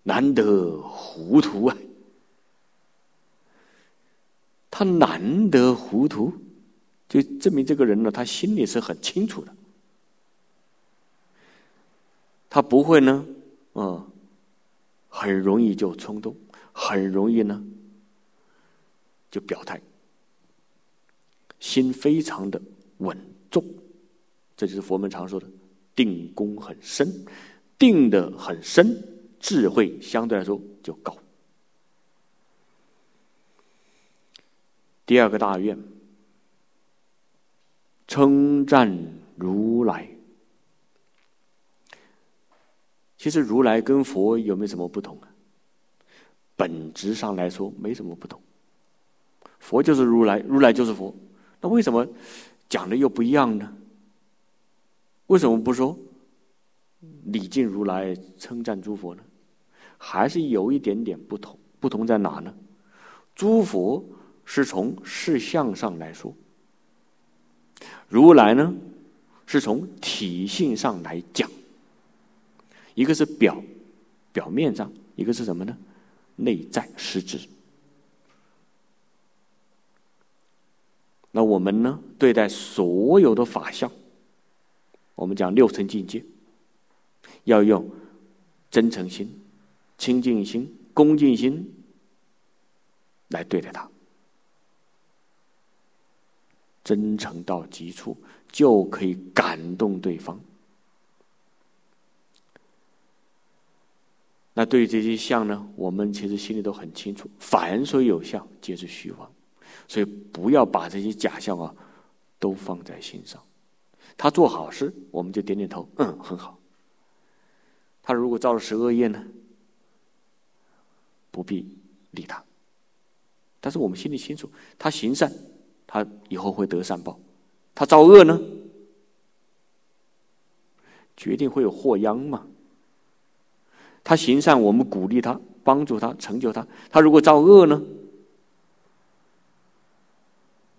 难得糊涂啊！他难得糊涂。就证明这个人呢，他心里是很清楚的，他不会呢，嗯，很容易就冲动，很容易呢就表态，心非常的稳重，这就是佛门常说的定功很深，定的很深，智慧相对来说就高。第二个大愿。称赞如来，其实如来跟佛有没有什么不同啊？本质上来说没什么不同，佛就是如来，如来就是佛，那为什么讲的又不一样呢？为什么不说礼敬如来，称赞诸佛呢？还是有一点点不同，不同在哪呢？诸佛是从事相上来说。如来呢，是从体性上来讲，一个是表表面上，一个是什么呢？内在实质。那我们呢，对待所有的法相，我们讲六层境界，要用真诚心、清净心、恭敬心来对待它。真诚到极处，就可以感动对方。那对于这些相呢，我们其实心里都很清楚，凡所有相，皆是虚妄。所以不要把这些假象啊，都放在心上。他做好事，我们就点点头，嗯，很好。他如果造了十恶业呢，不必理他。但是我们心里清楚，他行善。他以后会得善报，他造恶呢，决定会有祸殃嘛。他行善，我们鼓励他，帮助他，成就他；他如果造恶呢，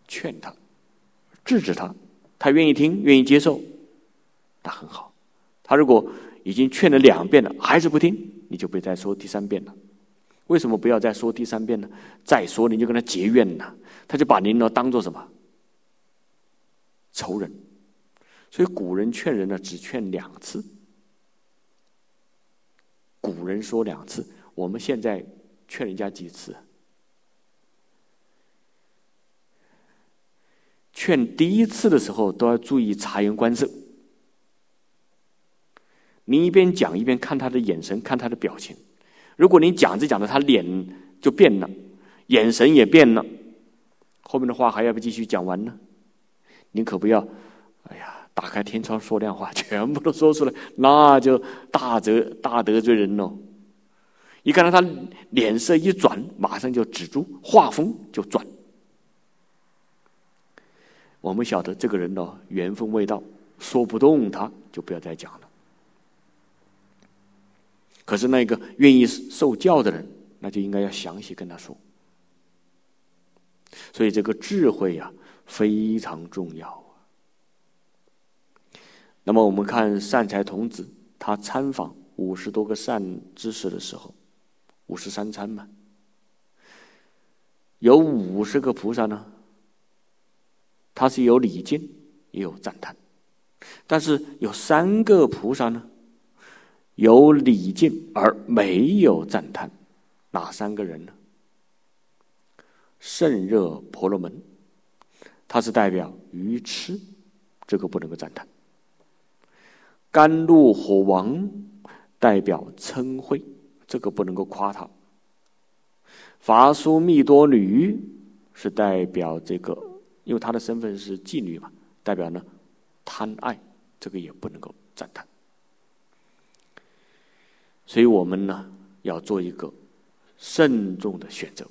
劝他，制止他，他愿意听，愿意接受，那很好。他如果已经劝了两遍了，还是不听，你就别再说第三遍了。为什么不要再说第三遍呢？再说你就跟他结怨了。他就把您呢当做什么仇人，所以古人劝人呢只劝两次。古人说两次，我们现在劝人家几次？劝第一次的时候都要注意察言观色，您一边讲一边看他的眼神，看他的表情。如果您讲着讲着他脸就变了，眼神也变了。后面的话还要不继续讲完呢？您可不要，哎呀，打开天窗说亮话，[LAUGHS] 全部都说出来，那就大得大得罪人喽。一看到他脸色一转，马上就止住，话锋就转。我们晓得这个人呢，缘分未到，说不动他就不要再讲了。可是那个愿意受教的人，那就应该要详细跟他说。所以这个智慧呀非常重要。那么我们看善财童子，他参访五十多个善知识的时候，五十三参嘛，有五十个菩萨呢，他是有礼敬，也有赞叹，但是有三个菩萨呢，有礼敬而没有赞叹，哪三个人呢？圣热婆罗门，他是代表愚痴，这个不能够赞叹；甘露火王代表嗔恚，这个不能够夸他；法苏密多女是代表这个，因为她的身份是妓女嘛，代表呢贪爱，这个也不能够赞叹。所以我们呢要做一个慎重的选择。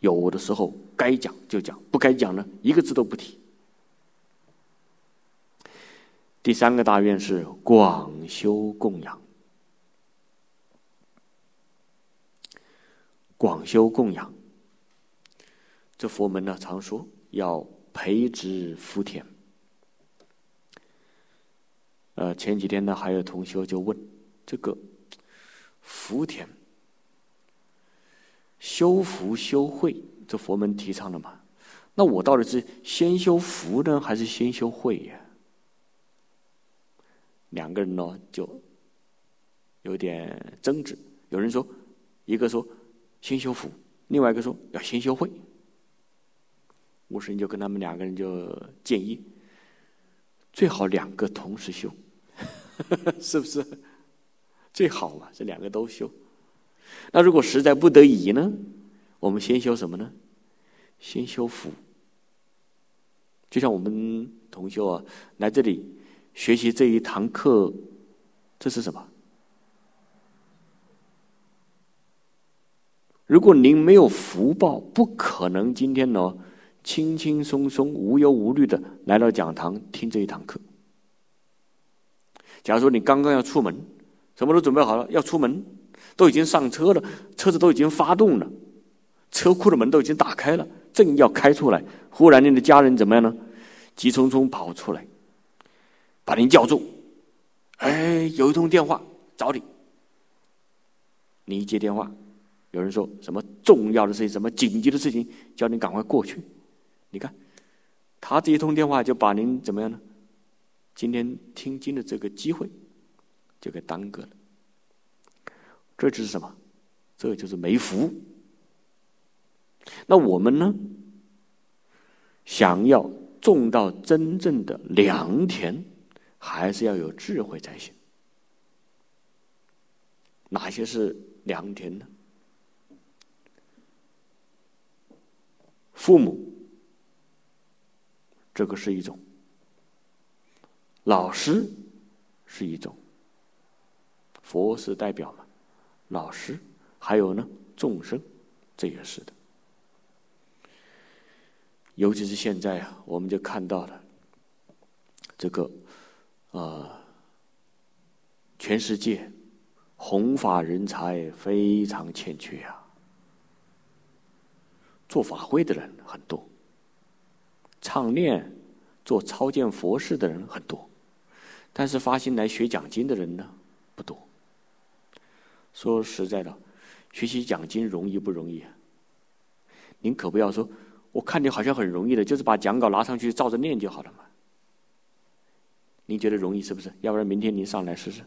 有的时候该讲就讲，不该讲呢，一个字都不提。第三个大愿是广修供养，广修供养。这佛门呢，常说要培植福田。呃，前几天呢，还有同学就问这个福田。修福修慧，这佛门提倡的嘛？那我到底是先修福呢，还是先修慧呀？两个人呢就有点争执。有人说，一个说先修福，另外一个说要先修慧。吴师就跟他们两个人就建议，最好两个同时修，[LAUGHS] 是不是？最好嘛，这两个都修。那如果实在不得已呢？我们先修什么呢？先修福。就像我们同修啊，来这里学习这一堂课，这是什么？如果您没有福报，不可能今天呢轻轻松松、无忧无虑的来到讲堂听这一堂课。假如说你刚刚要出门，什么都准备好了，要出门。都已经上车了，车子都已经发动了，车库的门都已经打开了，正要开出来，忽然你的家人怎么样呢？急匆匆跑出来，把您叫住。哎，有一通电话找你。你一接电话，有人说什么重要的事情，什么紧急的事情，叫你赶快过去。你看，他这一通电话就把您怎么样呢？今天听经的这个机会就给耽搁了。这就是什么？这就是没福。那我们呢？想要种到真正的良田，还是要有智慧才行。哪些是良田呢？父母，这个是一种；老师是一种；佛是代表嘛。老师，还有呢，众生，这也是的。尤其是现在啊，我们就看到了这个啊，全世界弘法人才非常欠缺啊。做法会的人很多，唱念、做超见佛事的人很多，但是发心来学讲经的人呢，不多。说实在的，学习讲经容易不容易啊？您可不要说，我看你好像很容易的，就是把讲稿拿上去照着念就好了嘛。您觉得容易是不是？要不然明天您上来试试，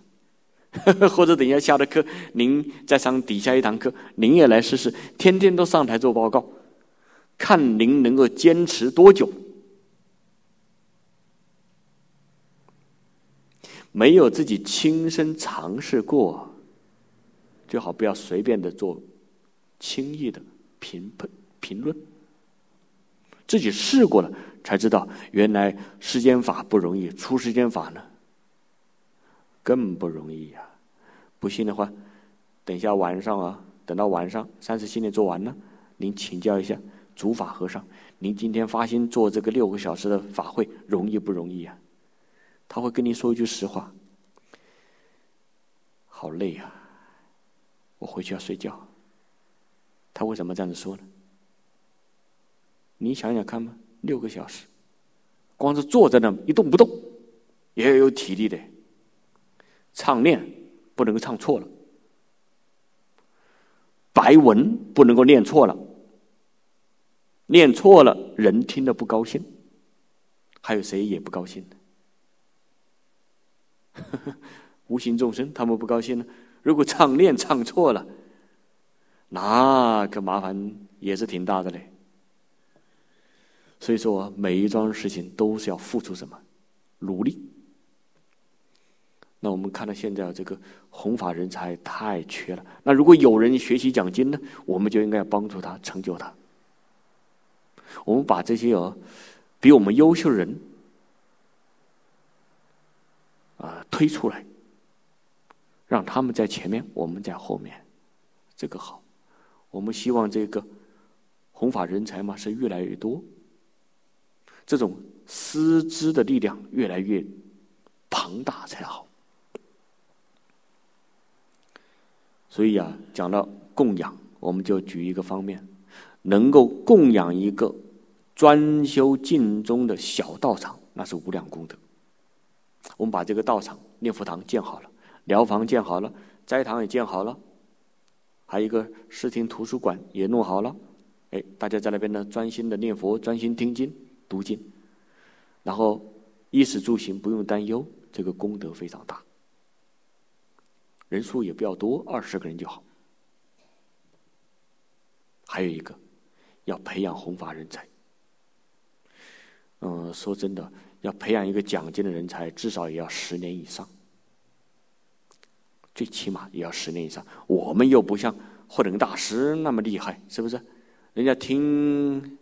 [LAUGHS] 或者等一下下了课，您再上底下一堂课，您也来试试，天天都上台做报告，看您能够坚持多久。没有自己亲身尝试过。最好不要随便的做轻易的评判评论，自己试过了才知道，原来世间法不容易，出世间法呢更不容易呀！不信的话，等一下晚上啊，等到晚上三十七念做完了，您请教一下主法和尚，您今天发心做这个六个小时的法会容易不容易呀？他会跟你说一句实话，好累啊！我回去要睡觉。他为什么这样子说呢？你想想看嘛，六个小时，光是坐在那一动不动，也要有体力的。唱念不能够唱错了，白文不能够念错了，念错了人听了不高兴，还有谁也不高兴呢？[LAUGHS] 无形众生他们不高兴呢。如果唱念唱错了，那可麻烦也是挺大的嘞。所以说，每一桩事情都是要付出什么努力。那我们看到现在这个弘法人才太缺了。那如果有人学习讲经呢，我们就应该帮助他成就他。我们把这些哦，比我们优秀的人啊推出来，让他们在前面，我们在后面，这个好。我们希望这个弘法人才嘛是越来越多，这种师资的力量越来越庞大才好。所以啊，讲到供养，我们就举一个方面，能够供养一个专修净宗的小道场，那是无量功德。我们把这个道场、念佛堂建好了，疗房建好了，斋堂也建好了，还有一个视听图书馆也弄好了。哎，大家在那边呢，专心的念佛，专心听经、读经，然后衣食住行不用担忧，这个功德非常大。人数也不要多，二十个人就好。还有一个，要培养弘法人才。嗯，说真的，要培养一个讲经的人才，至少也要十年以上，最起码也要十年以上。我们又不像慧能大师那么厉害，是不是？人家听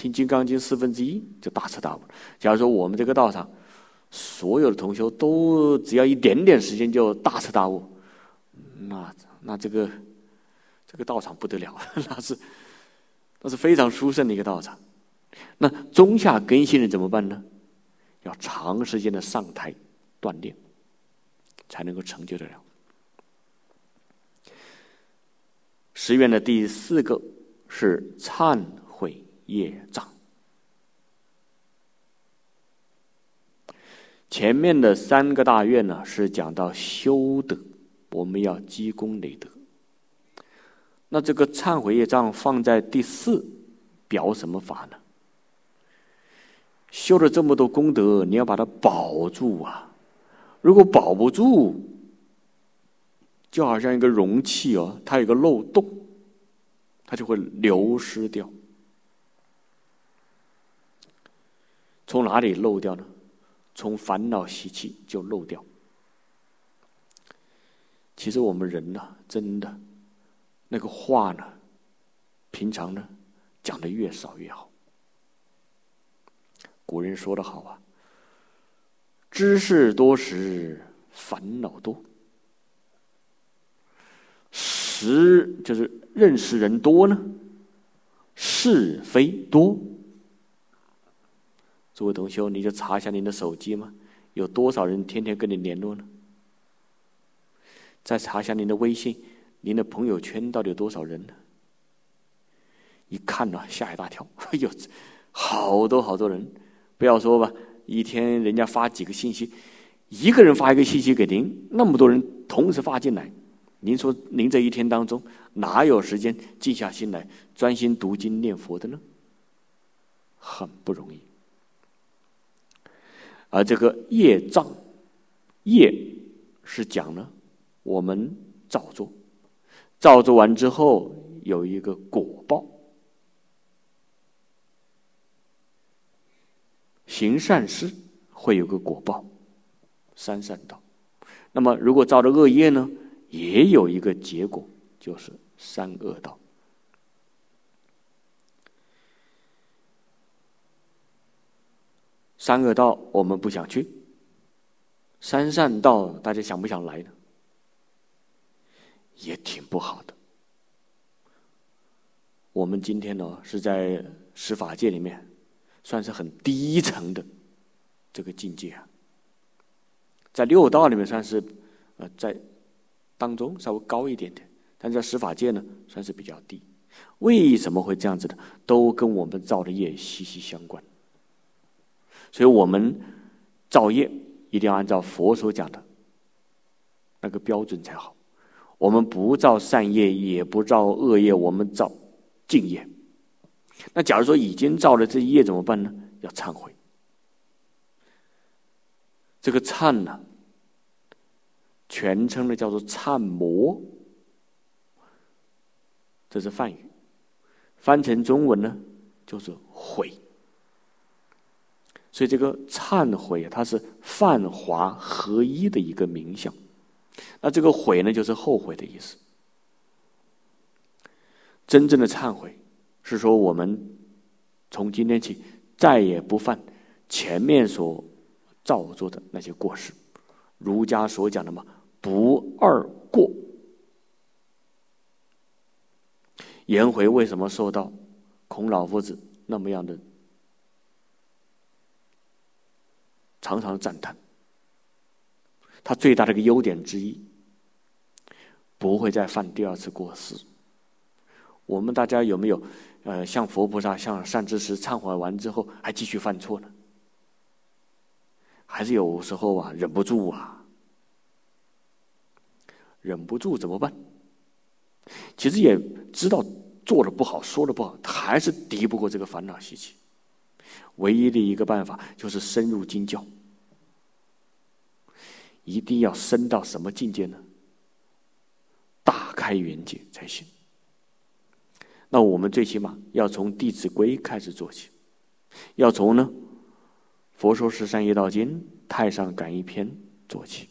听《金刚经》四分之一就大彻大悟。假如说我们这个道场，所有的同修都只要一点点时间就大彻大悟，那那这个这个道场不得了，[LAUGHS] 那是那是非常殊胜的一个道场。那中下根性人怎么办呢？要长时间的上台锻炼，才能够成就得了。十愿的第四个是忏业障。前面的三个大愿呢，是讲到修德，我们要积功累德。那这个忏悔业障放在第四，表什么法呢？修了这么多功德，你要把它保住啊！如果保不住，就好像一个容器哦，它有个漏洞，它就会流失掉。从哪里漏掉呢？从烦恼习气就漏掉。其实我们人呢，真的那个话呢，平常呢讲的越少越好。古人说的好啊，“知识多时烦恼多”，识就是认识人多呢，是非多。诸位同修，你就查一下您的手机吗，有多少人天天跟你联络呢？再查一下您的微信，您的朋友圈到底有多少人呢？一看呢，吓一大跳，哎呦，好多好多人！不要说吧，一天人家发几个信息，一个人发一个信息给您，那么多人同时发进来，您说您这一天当中哪有时间静下心来专心读经念佛的呢？很不容易。而这个业障，业是讲呢，我们造作，造作完之后有一个果报，行善事会有个果报，三善道。那么如果造的恶业呢，也有一个结果，就是三恶道。三恶道我们不想去，三善道大家想不想来呢？也挺不好的。我们今天呢是在十法界里面，算是很低层的这个境界啊，在六道里面算是呃在当中稍微高一点点，但在十法界呢算是比较低。为什么会这样子的？都跟我们造的业息息相关。所以我们造业一定要按照佛所讲的那个标准才好。我们不造善业，也不造恶业，我们造净业。那假如说已经造了这些业怎么办呢？要忏悔。这个忏呢，全称呢叫做忏魔，这是梵语，翻成中文呢就是悔。所以这个忏悔，它是泛华合一的一个名相。那这个悔呢，就是后悔的意思。真正的忏悔，是说我们从今天起再也不犯前面所造作的那些过失。儒家所讲的嘛，不二过。颜回为什么受到孔老夫子那么样的？常常赞叹，他最大的一个优点之一，不会再犯第二次过失。我们大家有没有呃向佛菩萨、向善知识忏悔完之后还继续犯错呢？还是有时候啊忍不住啊，忍不住怎么办？其实也知道做的不好，说的不好，还是敌不过这个烦恼习气。唯一的一个办法就是深入经教，一定要深到什么境界呢？大开眼界才行。那我们最起码要从《弟子规》开始做起，要从呢《佛说十善业道经》《太上感应篇》做起。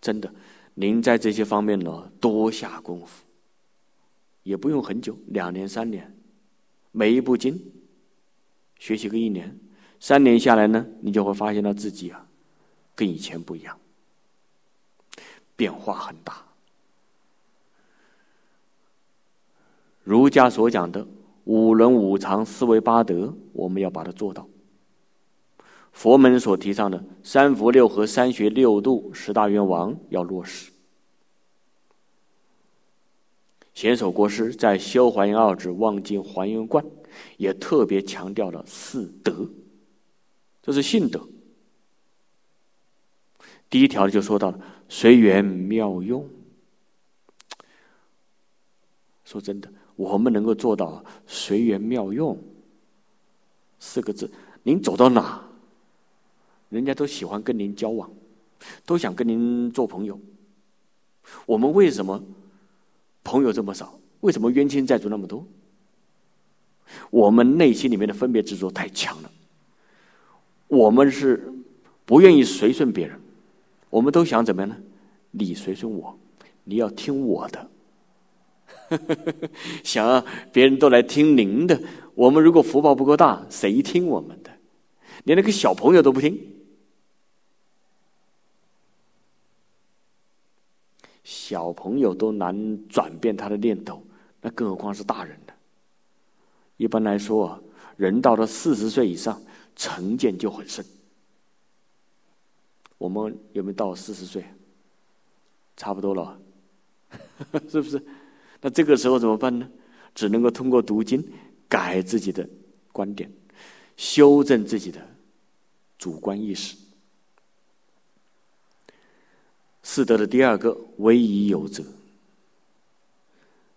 真的，您在这些方面呢多下功夫，也不用很久，两年三年，每一部经。学习个一年、三年下来呢，你就会发现到自己啊，跟以前不一样，变化很大。儒家所讲的五伦五常、四维八德，我们要把它做到；佛门所提倡的三福六和、三学六度、十大愿王要落实。贤首国师在《修还原二指望尽还原观》。也特别强调了四德，这是信德。第一条就说到了随缘妙用。说真的，我们能够做到随缘妙用四个字，您走到哪，人家都喜欢跟您交往，都想跟您做朋友。我们为什么朋友这么少？为什么冤亲债主那么多？我们内心里面的分别执着太强了，我们是不愿意随顺别人，我们都想怎么样呢？你随顺我，你要听我的，[LAUGHS] 想要别人都来听您的。我们如果福报不够大，谁听我们的？连那个小朋友都不听，小朋友都难转变他的念头，那更何况是大人呢？一般来说啊，人到了四十岁以上，成见就很深。我们有没有到四十岁？差不多了，[LAUGHS] 是不是？那这个时候怎么办呢？只能够通过读经改自己的观点，修正自己的主观意识。四德的第二个，唯以有则。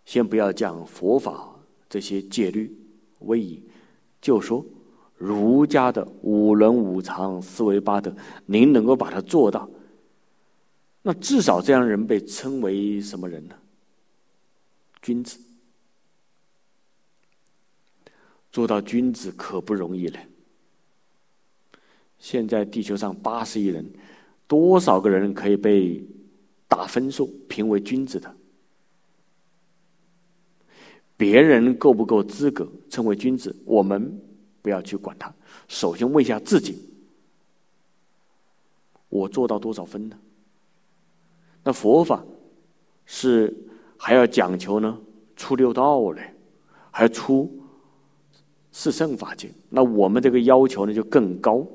先不要讲佛法这些戒律。威仪，就说儒家的五伦五常、四维八德，您能够把它做到，那至少这样人被称为什么人呢？君子。做到君子可不容易了。现在地球上八十亿人，多少个人可以被打分数评为君子的？别人够不够资格成为君子，我们不要去管他。首先问一下自己：我做到多少分呢？那佛法是还要讲求呢，出六道嘞，还出四圣法界。那我们这个要求呢就更高。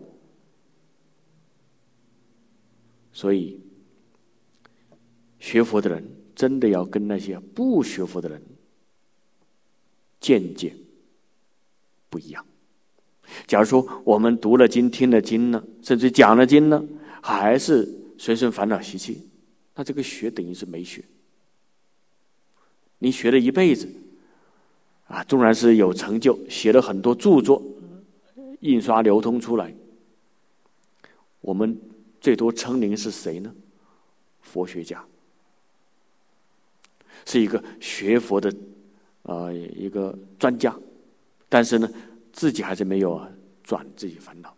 所以学佛的人真的要跟那些不学佛的人见解不一样。假如说我们读了经、听了经呢，甚至讲了经呢，还是随顺烦恼习气，那这个学等于是没学。你学了一辈子，啊，纵然是有成就，写了很多著作，印刷流通出来，我们最多称您是谁呢？佛学家，是一个学佛的啊一个专家，但是呢。自己还是没有啊转自己烦恼，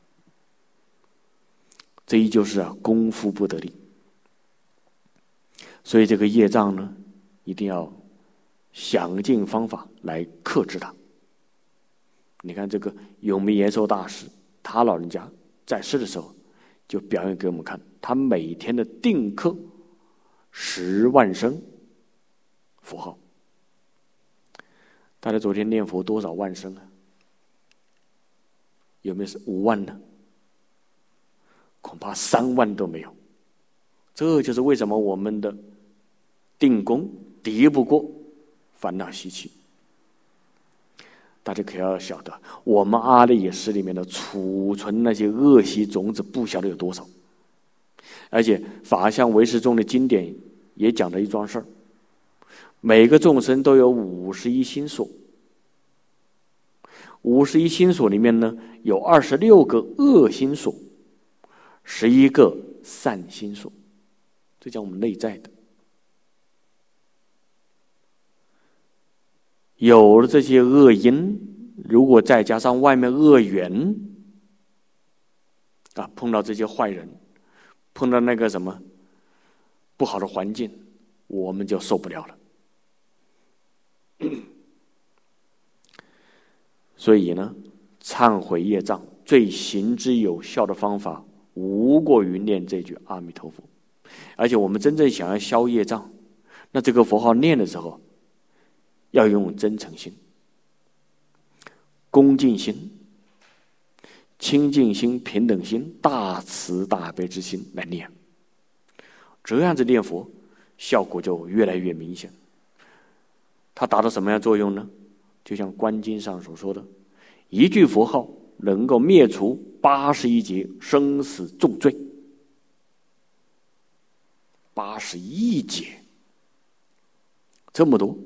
这依旧是啊功夫不得力。所以这个业障呢，一定要想尽方法来克制它。你看这个永明延寿大师，他老人家在世的时候，就表演给我们看，他每天的定课十万声符号。大家昨天念佛多少万声啊？有没有是五万呢？恐怕三万都没有。这就是为什么我们的定功敌不过烦恼习气。大家可要晓得，我们阿赖耶识里面的储存那些恶习种子，不晓得有多少。而且法相唯识中的经典也讲了一桩事儿：每个众生都有五十一心所。五十一心所里面呢，有二十六个恶心所，十一个善心所，这叫我们内在的。有了这些恶因，如果再加上外面恶缘，啊，碰到这些坏人，碰到那个什么不好的环境，我们就受不了了。[COUGHS] 所以呢，忏悔业障最行之有效的方法，无过于念这句阿弥陀佛。而且我们真正想要消业障，那这个佛号念的时候，要用真诚心、恭敬心、清净心、平等心、大慈大悲之心来念。这样子念佛，效果就越来越明显。它达到什么样作用呢？就像《观经》上所说的，一句佛号能够灭除八十一劫生死重罪，八十一劫这么多，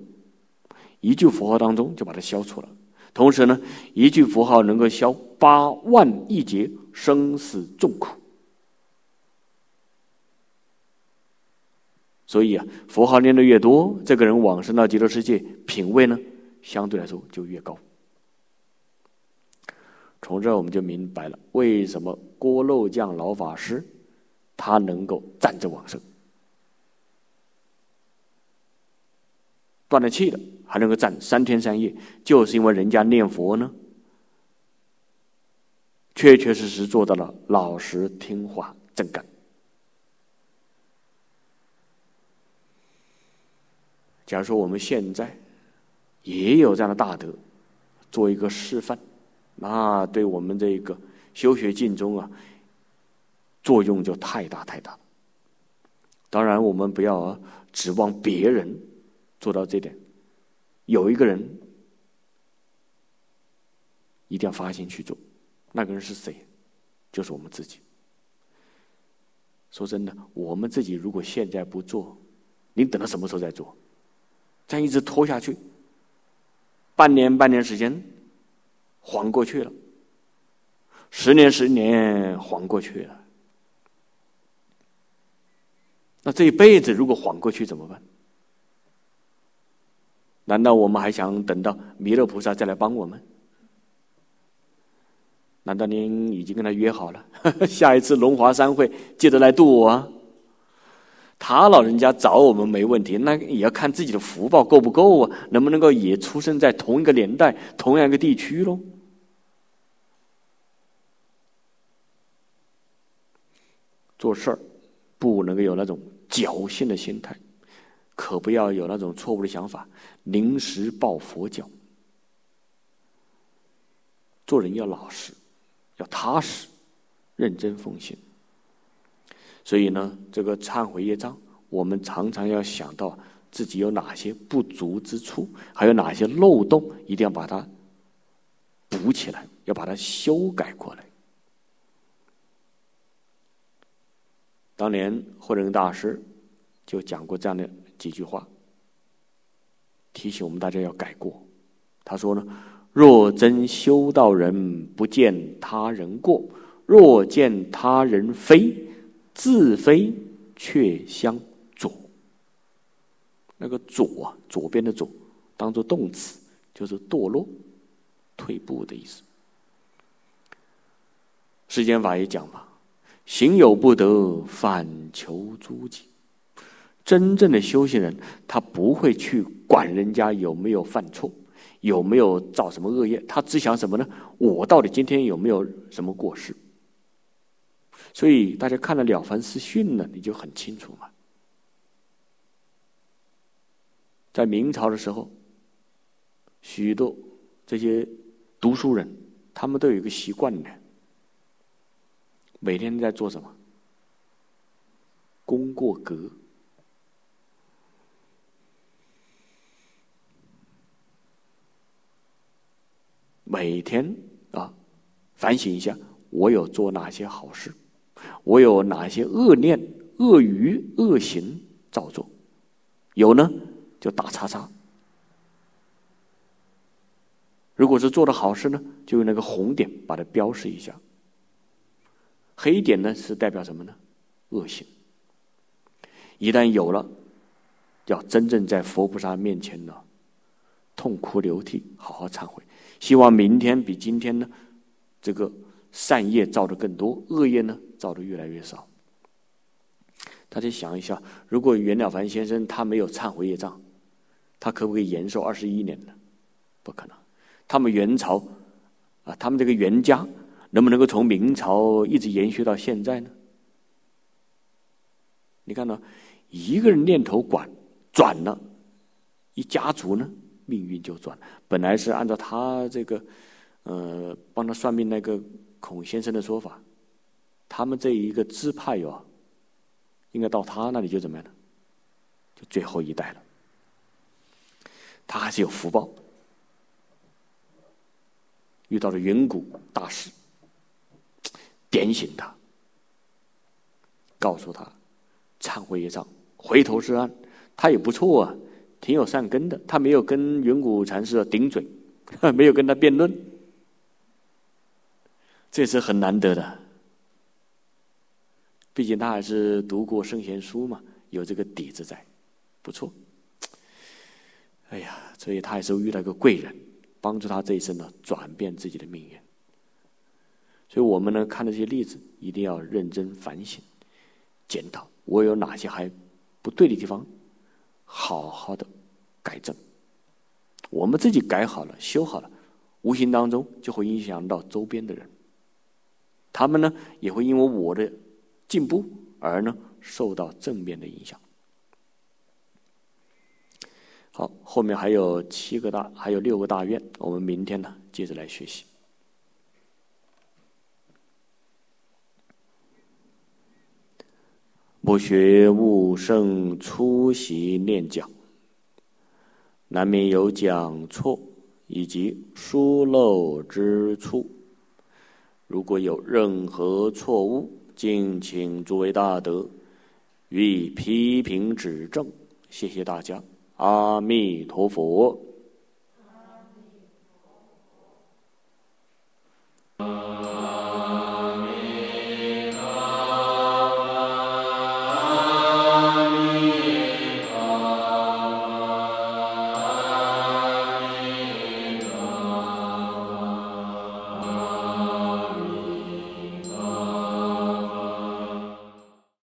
一句佛号当中就把它消除了。同时呢，一句佛号能够消八万亿劫生死重苦。所以啊，佛号念的越多，这个人往生到极乐世界，品位呢？相对来说就越高。从这我们就明白了，为什么郭漏将老法师他能够站着往生，断了气了还能够站三天三夜，就是因为人家念佛呢，确确实实做到了老实听话正干。假如说我们现在。也有这样的大德，做一个示范，那对我们这个修学进中啊，作用就太大太大了。当然，我们不要指望别人做到这点，有一个人一定要发心去做，那个人是谁？就是我们自己。说真的，我们自己如果现在不做，你等到什么时候再做？这样一直拖下去。半年半年时间，晃过去了；十年十年晃过去了。那这一辈子如果晃过去怎么办？难道我们还想等到弥勒菩萨再来帮我们？难道您已经跟他约好了，[LAUGHS] 下一次龙华三会记得来度我啊？他老人家找我们没问题，那也要看自己的福报够不够啊，能不能够也出生在同一个年代、同样一个地区喽？做事儿不能够有那种侥幸的心态，可不要有那种错误的想法，临时抱佛脚。做人要老实，要踏实，认真奉献。所以呢，这个忏悔业障，我们常常要想到自己有哪些不足之处，还有哪些漏洞，一定要把它补起来，要把它修改过来。当年慧能大师就讲过这样的几句话，提醒我们大家要改过。他说呢：“若真修道人，不见他人过；若见他人非，自非却相左。”那个“左”啊，左边的“左”当做动词，就是堕落、退步的意思。世间法也讲嘛。行有不得，反求诸己。真正的修行人，他不会去管人家有没有犯错，有没有造什么恶业，他只想什么呢？我到底今天有没有什么过失？所以大家看了《了凡四训》呢，你就很清楚嘛。在明朝的时候，许多这些读书人，他们都有一个习惯呢。每天在做什么？功过格。每天啊，反省一下，我有做哪些好事，我有哪些恶念、恶语、恶行照做，有呢就打叉叉。如果是做的好事呢，就用那个红点把它标示一下。黑点呢是代表什么呢？恶行。一旦有了，要真正在佛菩萨面前呢，痛哭流涕，好好忏悔。希望明天比今天呢，这个善业造的更多，恶业呢造的越来越少。大家想一下，如果袁了凡先生他没有忏悔业障，他可不可以延寿二十一年呢？不可能。他们元朝啊，他们这个袁家。能不能够从明朝一直延续到现在呢？你看到一个人念头管转了，一家族呢命运就转。本来是按照他这个呃帮他算命那个孔先生的说法，他们这一个支派哟，应该到他那里就怎么样呢？就最后一代了。他还是有福报，遇到了云谷大师。点醒他，告诉他忏悔一场，回头是岸。他也不错啊，挺有善根的。他没有跟远古禅师顶嘴，[LAUGHS] 没有跟他辩论，这是很难得的。毕竟他还是读过圣贤书嘛，有这个底子在，不错。哎呀，所以他还是遇到一个贵人，帮助他这一生呢转变自己的命运。所以我们呢，看这些例子，一定要认真反省、检讨，我有哪些还不对的地方，好好的改正。我们自己改好了、修好了，无形当中就会影响到周边的人，他们呢也会因为我的进步而呢受到正面的影响。好，后面还有七个大，还有六个大愿，我们明天呢接着来学习。不学无胜出席念讲，难免有讲错以及疏漏之处。如果有任何错误，敬请诸位大德予以批评指正。谢谢大家，阿弥陀佛。